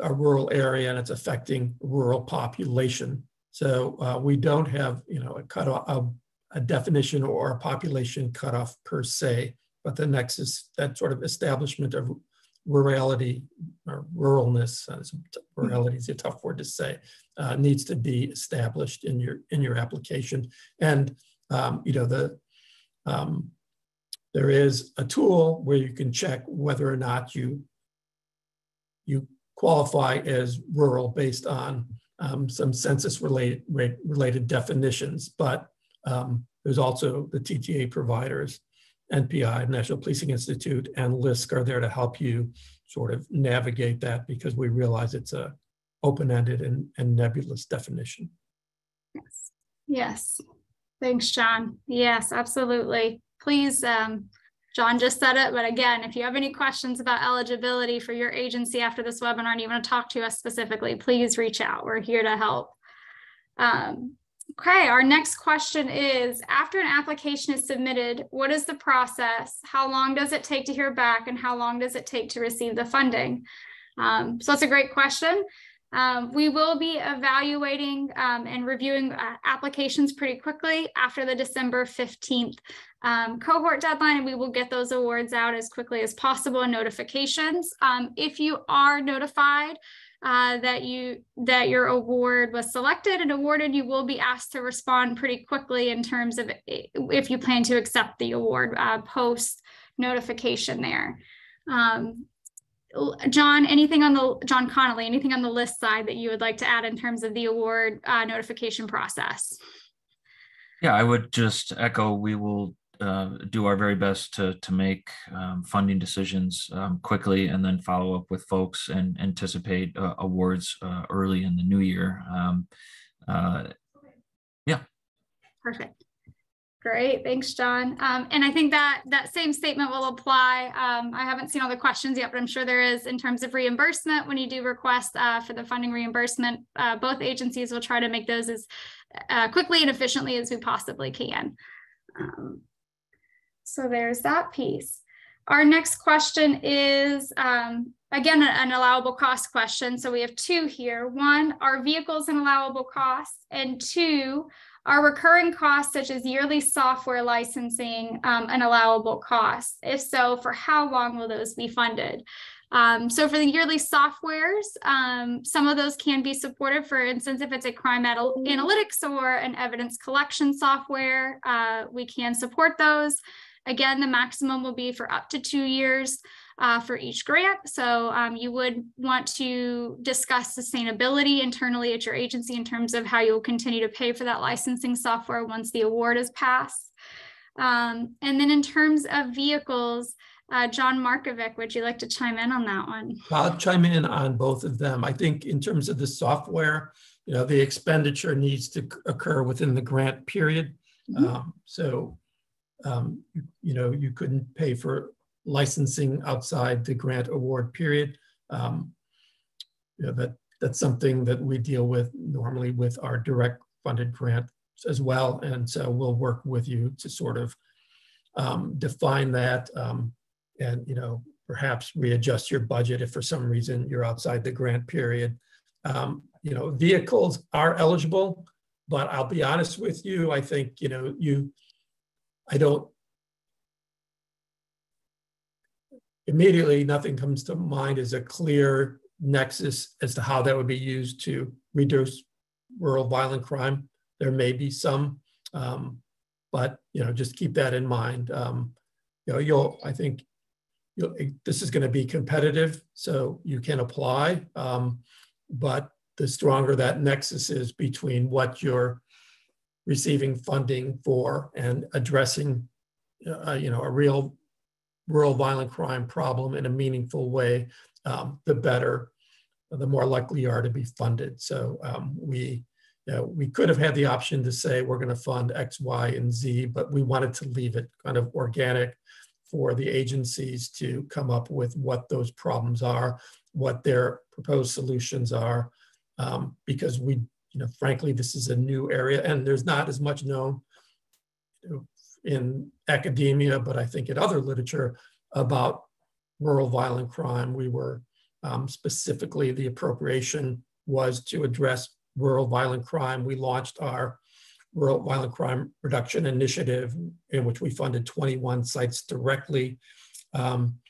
[SPEAKER 2] a rural area and it's affecting rural population. So uh, we don't have, you know, a cutoff, a, a definition or a population cutoff per se, but the nexus, that sort of establishment of rurality or ruralness, uh, rurality is a tough word to say, uh, needs to be established in your in your application. And um, you know the um, there is a tool where you can check whether or not you you qualify as rural based on um, some census related related definitions. But um, there's also the TTA providers NPI, National Policing Institute, and LISC are there to help you sort of navigate that because we realize it's a open-ended and, and nebulous definition.
[SPEAKER 1] Yes. Yes. Thanks, John. Yes, absolutely. Please, um, John just said it, but again, if you have any questions about eligibility for your agency after this webinar and you want to talk to us specifically, please reach out. We're here to help. Um, Okay, our next question is after an application is submitted, what is the process? How long does it take to hear back and how long does it take to receive the funding? Um, so that's a great question. Um, we will be evaluating um, and reviewing uh, applications pretty quickly after the December 15th um, cohort deadline, and we will get those awards out as quickly as possible and notifications. Um, if you are notified, uh, that you that your award was selected and awarded, you will be asked to respond pretty quickly in terms of if you plan to accept the award uh, post notification there. Um, John, anything on the John Connolly, anything on the LISC side that you would like to add in terms of the award uh, notification process?
[SPEAKER 4] Yeah, I would just echo. We will uh, do our very best to to make um, funding decisions um, quickly and then follow up with folks and anticipate uh, awards uh, early in the new year. Um, uh, yeah.
[SPEAKER 1] Perfect. Great, thanks, John. Um, and I think that that same statement will apply. Um, I haven't seen all the questions yet, but I'm sure there is in terms of reimbursement. When you do request uh, for the funding reimbursement, both agencies will try to make those as quickly and efficiently as we possibly can. Um, so there's that piece. Our next question is, um, again, an allowable cost question. So we have two here. One, are vehicles an allowable cost? And two, are recurring costs such as yearly software licensing um, an allowable cost? If so, for how long will those be funded? Um, so for the yearly softwares, um, some of those can be supported. For instance, if it's a crime anal- analytics or an evidence collection software, uh, we can support those. Again, the maximum will be for up to two years uh, for each grant. So um, you would want to discuss sustainability internally at your agency in terms of how you'll continue to pay for that licensing software once the award is passed. Um, and then in terms of vehicles, uh, John Markovic, would you like to chime in on that one?
[SPEAKER 2] I'll chime in on both of them. I think in terms of the software, you know, the expenditure needs to occur within the grant period.
[SPEAKER 1] Mhm.
[SPEAKER 2] Um, so, um, you- know, you couldn't pay for licensing outside the grant award period. Um, you know, that, that's something that we deal with normally with our direct funded grants as well. And so we'll work with you to sort of um, define that um, and, you know, perhaps readjust your budget if for some reason you're outside the grant period. Um, you know, vehicles are eligible, but I'll be honest with you, I think, you know, you, I don't, immediately, nothing comes to mind as a clear nexus as to how that would be used to reduce rural violent crime. There may be some, um, but, you know, just keep that in mind. Um, you know, you'll, I think, you'll, this is going to be competitive, so you can apply. Um, but the stronger that nexus is between what you're receiving funding for and addressing, uh, you know, a real rural violent crime problem in a meaningful way, um, the better, the more likely you are to be funded. So um, we, you know, we could have had the option to say we're going to fund X, Y, and Z, but we wanted to leave it kind of organic for the agencies to come up with what those problems are, what their proposed solutions are, um, because we, you know, frankly, this is a new area and there's not as much known in academia, but I think in other literature about rural violent crime. We were um, specifically the appropriation was to address rural violent crime. We launched our Rural Violent Crime Reduction Initiative, in which we funded 21 sites directly. Um,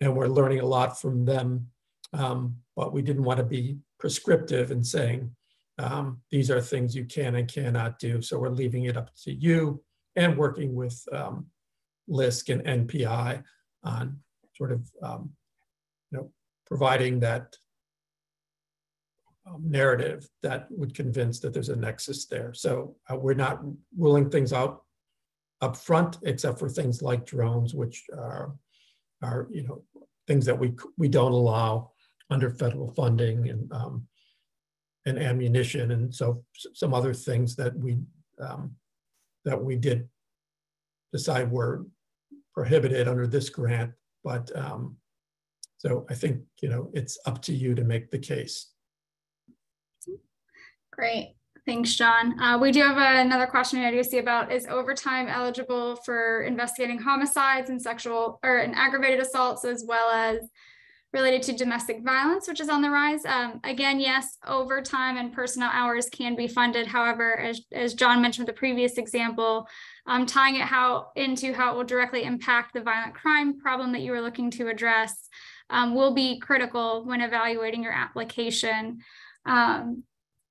[SPEAKER 2] and we're learning a lot from them. Um, but we didn't want to be prescriptive and saying, um, these are things you can and cannot do. So we're leaving it up to you and working with um, LISC and NPI on sort of, um, you know, providing that um, narrative that would convince that there's a nexus there. So uh, we're not ruling things out up front, except for things like drones, which are, are you know, things that we we don't allow under federal funding and um, and ammunition, and so some other things that we um, that we did decide were prohibited under this grant. But um, so I think you know it's up to you to make the case.
[SPEAKER 1] Great. Thanks, John. Uh, we do have another question I do see about is overtime eligible for investigating homicides and sexual or and aggravated assaults as well as related to domestic violence, which is on the rise. Um, again, yes, overtime and personnel hours can be funded. However, as, as John mentioned with the previous example, um, tying it how into how it will directly impact the violent crime problem that you are looking to address um, will be critical when evaluating your application. Um,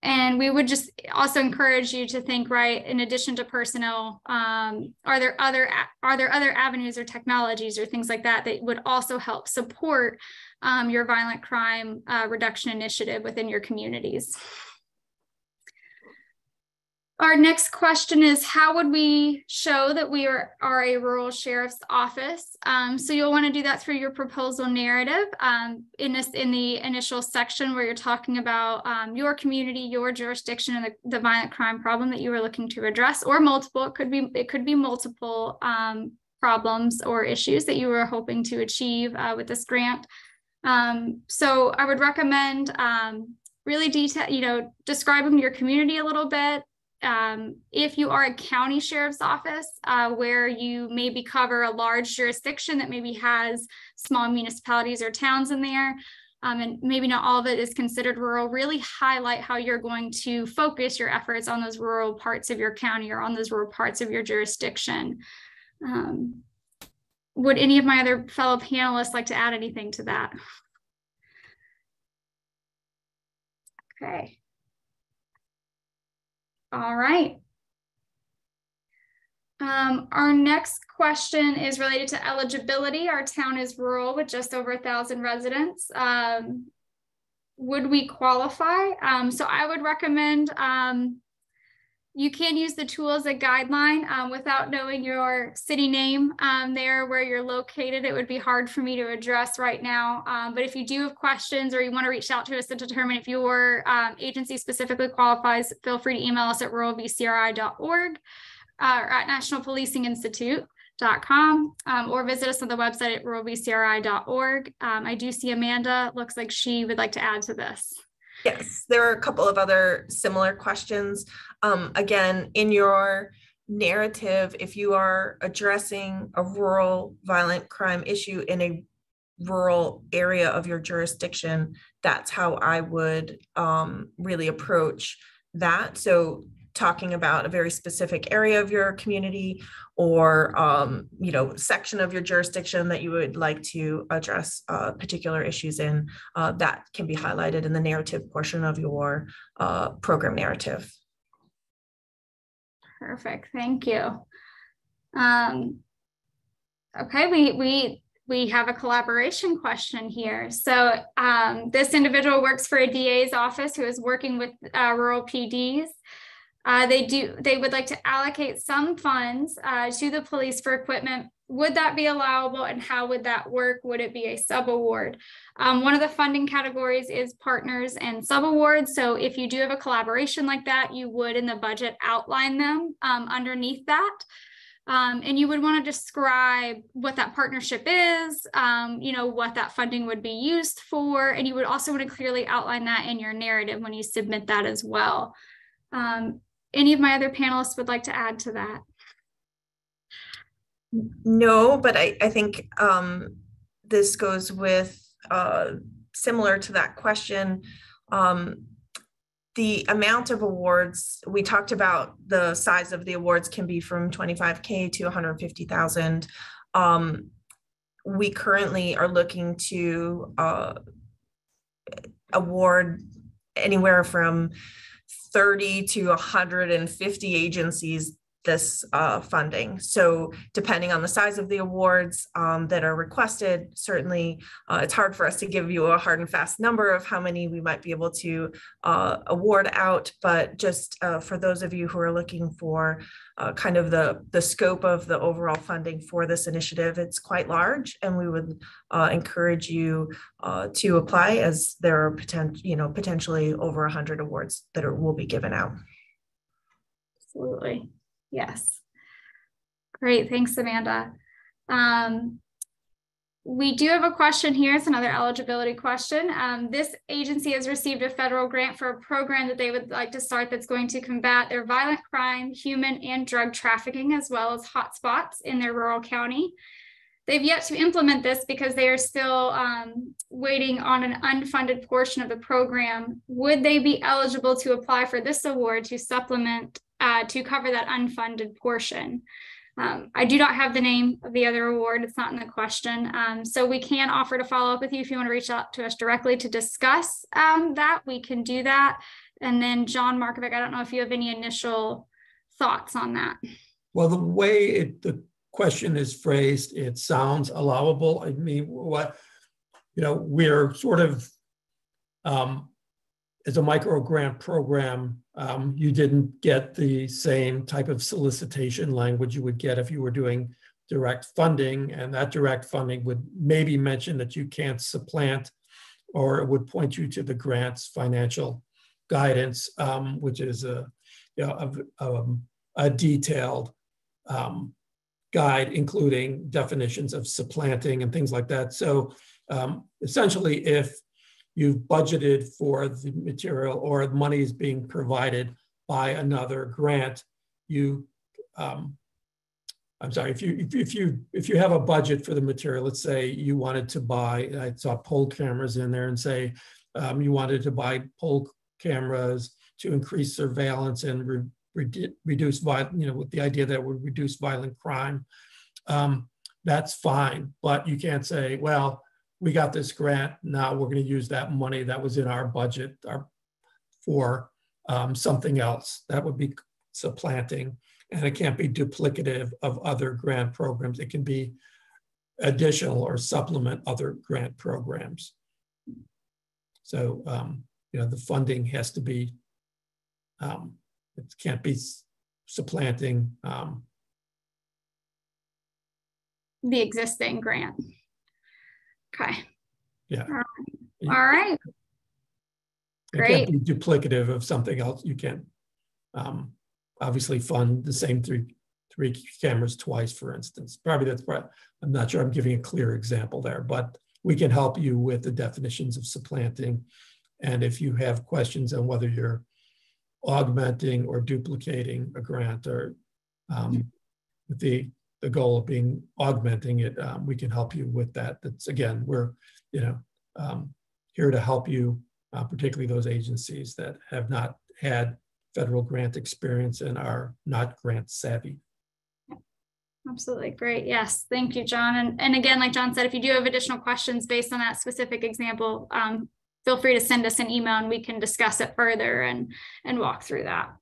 [SPEAKER 1] and we would just also encourage you to think, right, in addition to personnel, um, are there other are there other avenues or technologies or things like that that would also help support um, your violent crime uh, reduction initiative within your communities? Our next question is how would we show that we are, are a rural sheriff's office? Um, so you'll want to do that through your proposal narrative um, in this in the initial section where you're talking about um, your community, your jurisdiction, and the, the, violent crime problem that you are looking to address, or multiple. It could be it could be multiple um, problems or issues that you were hoping to achieve uh, with this grant. Um, so I would recommend um, really detail, you know, describing your community a little bit, um, if you are a county sheriff's office uh, where you maybe cover a large jurisdiction that maybe has small municipalities or towns in there, um, and maybe not all of it is considered rural, really highlight how you're going to focus your efforts on those rural parts of your county or on those rural parts of your jurisdiction. Um, would any of my other fellow panelists like to add anything to that? Okay. All right. Um, our next question is related to eligibility. Our town is rural with just over a thousand residents. Um, would we qualify? Um, so I would recommend um, you can use the tool as a guideline um, without knowing your city name um, there where you're located. It would be hard for me to address right now. Um, but if you do have questions or you want to reach out to us to determine if your um, agency specifically qualifies, feel free to email us at ruralvcri.org uh, or at nationalpolicing.institute.com um, or visit us on the website at ruralvcri.org. Um, I do see Amanda looks like she would like to add to this.
[SPEAKER 3] Yes, there are a couple of other similar questions. Um, again, in your narrative, if you are addressing a rural violent crime issue in a rural area of your jurisdiction, that's how I would um, really approach that. So talking about a very specific area of your community or um, you know section of your jurisdiction that you would like to address uh, particular issues in uh, that can be highlighted in the narrative portion of your uh, program narrative
[SPEAKER 1] perfect thank you um, okay we we we have a collaboration question here. So um, this individual works for a DA's office who is working with uh, rural PDs. Uh, they do. They would like to allocate some funds uh, to the police for equipment. Would that be allowable, and how would that work? Would it be a sub award? Um, one of the funding categories is partners and sub awards. So if you do have a collaboration like that, you would in the budget outline them um, underneath that. Um, and you would want to describe what that partnership is, um, you know, what that funding would be used for, and you would also want to clearly outline that in your narrative when you submit that as well. Um, any of my other panelists would like to add to that?
[SPEAKER 3] No, but I, I think um, this goes with uh, similar to that question. Um, the amount of awards we talked about the size of the awards can be from 25k to 150,000. Um, we currently are looking to uh, award anywhere from 30 to 150 agencies this uh, funding. So depending on the size of the awards um, that are requested, certainly uh, it's hard for us to give you a hard and fast number of how many we might be able to uh, award out. But just uh, for those of you who are looking for uh, kind of the, the scope of the overall funding for this initiative, it's quite large and we would uh, encourage you to apply as there are potential, you know, potentially over 100 awards that are, will be given out.
[SPEAKER 1] Absolutely. Yes. Great. Thanks, Amanda. Um, we do have a question here. It's another eligibility question. Um, this agency has received a federal grant for a program that they would like to start that's going to combat their violent crime, human and drug trafficking, as well as hotspots in their rural county. They've yet to implement this because they are still um, waiting on an unfunded portion of the program. Would they be eligible to apply for this award to supplement uh, to cover that unfunded portion. Um, I do not have the name of the other award. It's not in the question. Um, so we can offer to follow up with you if you want to reach out to us directly to discuss um, that. We can do that. And then John Markovic, I don't know if you have any initial thoughts on that.
[SPEAKER 2] Well, the way it, the question is phrased, it sounds allowable. I mean, what, you know, we're sort of, um, as a micro grant program, um, you didn't get the same type of solicitation language you would get if you were doing direct funding. And that direct funding would maybe mention that you can't supplant or it would point you to the grant's financial guidance, um, which is a, you know, a, a, um, a detailed um, guide, including definitions of supplanting and things like that. So um, essentially, if you've budgeted for the material or the money is being provided by another grant, you, um, I'm sorry, if you, if, if, you, if you have a budget for the material, let's say you wanted to buy, I saw pole cameras in there and say um, you wanted to buy pole cameras to increase surveillance and re, re, reduce, you know, with the idea that would reduce violent crime. Um, that's fine, but you can't say, well, we got this grant. Now we're going to use that money that was in our budget, our for um, something else. That would be supplanting. And it can't be duplicative of other grant programs. It can be additional or supplement other grant programs. So, um, you know, the funding has to be, um, it can't be supplanting um,
[SPEAKER 1] The existing grant. Okay.
[SPEAKER 2] Yeah.
[SPEAKER 1] All right. All right.
[SPEAKER 2] It can't be duplicative of something else. You can't um, obviously fund the same three three cameras twice, for instance. Probably that's probably, I'm not sure I'm giving a clear example there, but we can help you with the definitions of supplanting. And if you have questions on whether you're augmenting or duplicating a grant or um, with the, the goal of being augmenting it, um, we can help you with that. That's again, we're, you know, um, here to help you, uh, particularly those agencies that have not had federal grant experience and are not grant savvy.
[SPEAKER 1] Absolutely. Great. Yes. Thank you, John. And, and again, like John said, if you do have additional questions based on that specific example, um, feel free to send us an email and we can discuss it further and, and walk through that.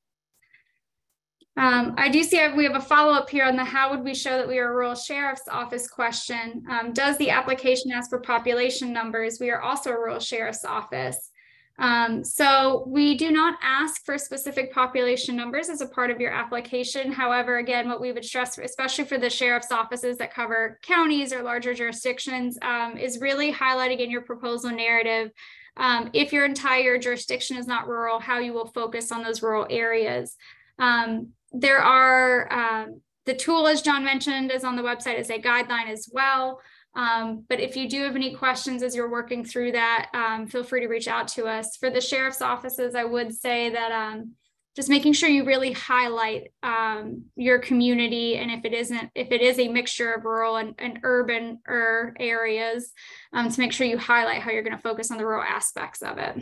[SPEAKER 1] Um, I do see we have a follow-up here on the how would we show that we are a rural sheriff's office question. Um, does the application ask for population numbers? We are also a rural sheriff's office. Um, so we do not ask for specific population numbers as a part of your application. However, again, what we would stress, especially for the sheriff's offices that cover counties or larger jurisdictions, um, is really highlighting in your proposal narrative um, if your entire jurisdiction is not rural, how you will focus on those rural areas. Um, there are, um, the tool, as John mentioned, is on the website as a guideline as well. Um, but if you do have any questions as you're working through that, um, feel free to reach out to us. For the sheriff's offices, I would say that um, just making sure you really highlight um, your community and if it isn't, if it is a mixture of rural and, and urban er, areas, um, to make sure you highlight how you're going to focus on the rural aspects of it.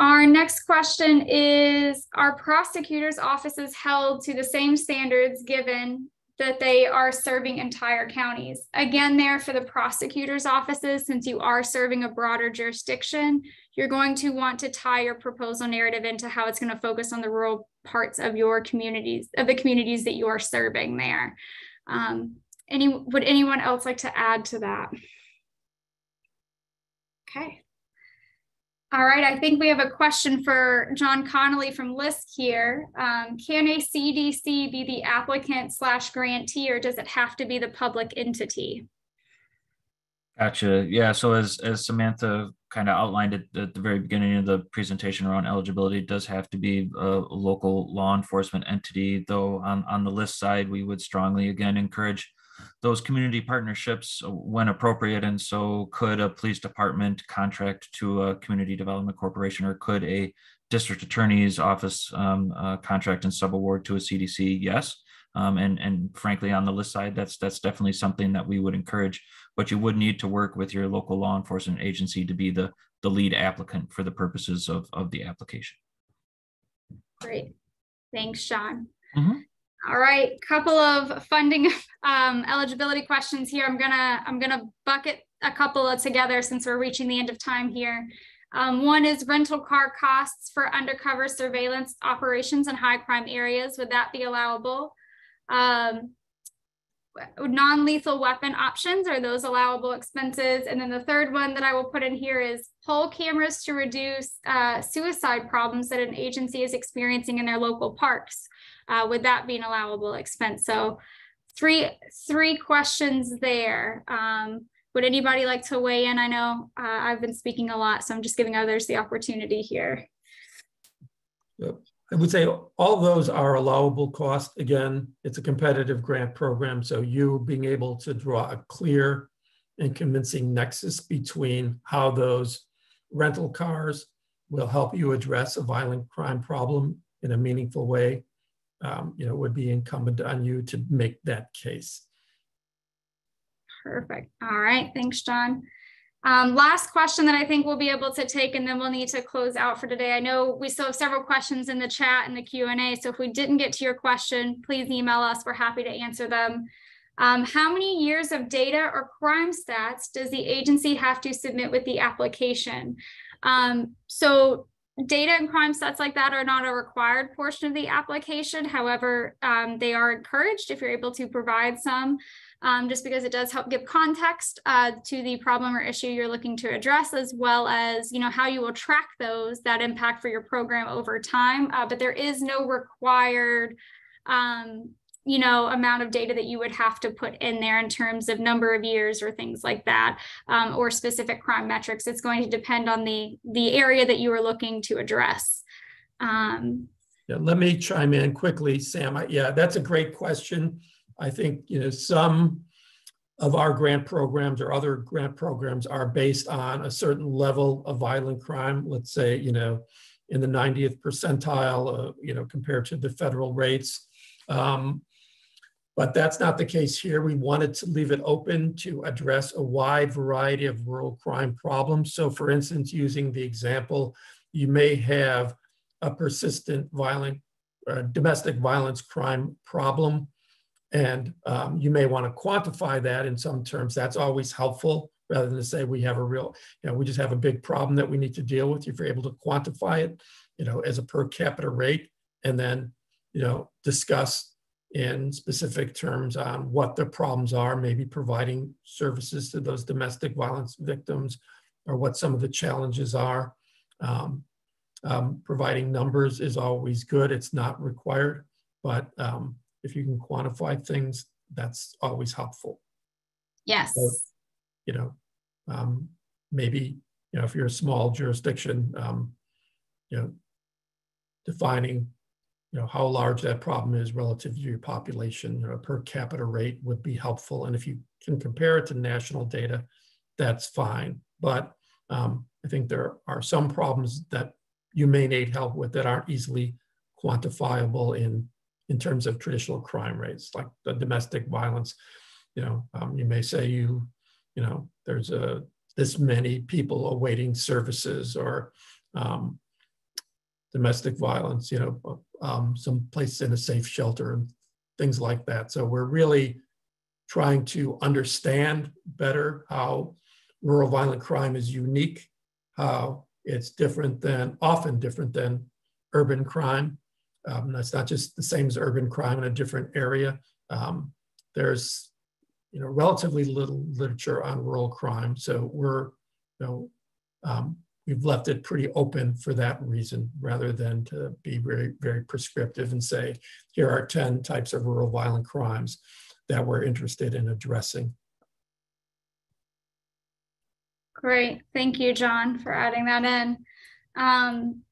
[SPEAKER 1] Our next question is, are prosecutors' offices held to the same standards given that they are serving entire counties. Again, there for the prosecutor's offices, since you are serving a broader jurisdiction, you're going to want to tie your proposal narrative into how it's going to focus on the rural parts of your communities, of the communities that you are serving there. Um, any, would anyone else like to add to that? Okay. All right, I think we have a question for John Connolly from LISC here. Um, can a CDC be the applicant slash grantee or does it have to be the public entity?
[SPEAKER 4] Gotcha. Yeah. So as as Samantha kind of outlined it at the very beginning of the presentation around eligibility, it does have to be a local law enforcement entity. Though on on the LISC side, we would strongly again encourage those community partnerships when appropriate. And so could a police department contract to a community development corporation or could a district attorney's office um, uh, contract and subaward to a CDC? Yes. Um, and, and frankly, on the LISC side, that's that's definitely something that we would encourage. But you would need to work with your local law enforcement agency to be the, the lead applicant for the purposes of, of the application.
[SPEAKER 1] Great. Thanks, Sean.
[SPEAKER 4] Mm -hmm.
[SPEAKER 1] All right, couple of funding um, eligibility questions here. I'm gonna I'm gonna bucket a couple of together since we're reaching the end of time here. Um, one is rental car costs for undercover surveillance operations in high crime areas. Would that be allowable? Um, non-lethal weapon options are those allowable expenses and then the third one that i will put in here is pole cameras to reduce uh, suicide problems that an agency is experiencing in their local parks uh, would that be an allowable expense? So three, three questions there. Um, would anybody like to weigh in? I know uh, I've been speaking a lot, so I'm just giving others the opportunity here.
[SPEAKER 2] Yep. I would say all those are allowable costs. Again, it's a competitive grant program, so you being able to draw a clear and convincing nexus between how those rental cars will help you address a violent crime problem in a meaningful way um, you know, would be incumbent on you to make that case.
[SPEAKER 1] Perfect. All right. Thanks, John. Um, last question that I think we'll be able to take, and then we'll need to close out for today. I know we still have several questions in the chat and the Q&A, so if we didn't get to your question, please email us. We're happy to answer them. Um, how many years of data or crime stats does the agency have to submit with the application? Um, so data and crime stats like that are not a required portion of the application. However, um, they are encouraged if you're able to provide some, um, just because it does help give context uh, to the problem or issue you're looking to address, as well as you know how you will track those that impact for your program over time. Uh, but there is no required um, you know amount of data that you would have to put in there in terms of number of years or things like that um, or specific crime metrics it's going to depend on the the area that you are looking to address um,
[SPEAKER 2] Yeah, let me chime in quickly, Sam. I- Yeah, that's a great question. I think, you know, some of our grant programs or other grant programs are based on a certain level of violent crime, let's say, you know, in the 90th percentile, uh, you know, compared to the federal rates. Um, But that's not the case here. We wanted to leave it open to address a wide variety of rural crime problems. So for instance, using the example, you may have a persistent violent, uh, domestic violence crime problem. And um, you may want to quantify that in some terms. That's always helpful rather than to say we have a real, you know, we just have a big problem that we need to deal with. If you're able to quantify it, you know, as a per capita rate, and then, you know, discuss in specific terms on what the problems are, maybe providing services to those domestic violence victims, or what some of the challenges are. Um, um, providing numbers is always good. It's not required, but um, if you can quantify things, that's always helpful.
[SPEAKER 1] yes
[SPEAKER 2] So- You know, um, maybe you know if you're a small jurisdiction, um, you know, defining you know how large that problem is relative to your population, you know, per capita rate would be helpful. And if you can compare it to national data, that's fine. But um, I think there are some problems that you may need help with that aren't easily quantifiable in in terms of traditional crime rates, like the domestic violence. You know, um, you may say you, you know, there's a this many people awaiting services or um, domestic violence. You know, um, some place in a safe shelter and things like that. So we're really trying to understand better how rural violent crime is unique, how it's different than, often different than urban crime. Um, that's not just the same as urban crime in a different area. Um, there's, you know, relatively little literature on rural crime. So we're, you know, um, we've left it pretty open for that reason, rather than to be very, very prescriptive and say, here are 10 types of rural violent crimes that we're interested in addressing.
[SPEAKER 1] Great. Thank you, John, for adding that in. Um,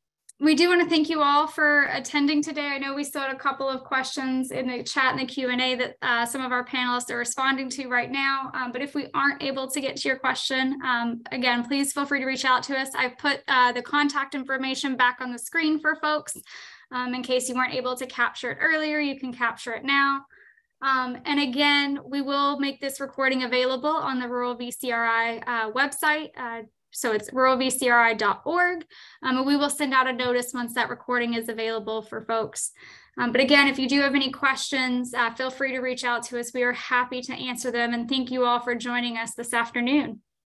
[SPEAKER 1] we do want to thank you all for attending today. I know we still had a couple of questions in the chat and the Q&A that uh, some of our panelists are responding to right now. Um, but if we aren't able to get to your question, um, again, please feel free to reach out to us. I've put uh, the contact information back on the screen for folks. Um, in case you weren't able to capture it earlier, you can capture it now. Um, and again, we will make this recording available on the Rural VCRI uh, website. So it's ruralvcri.org. Um, we will send out a notice once that recording is available for folks. Um, but again, if you do have any questions, uh, feel free to reach out to us. We are happy to answer them. And thank you all for joining us this afternoon.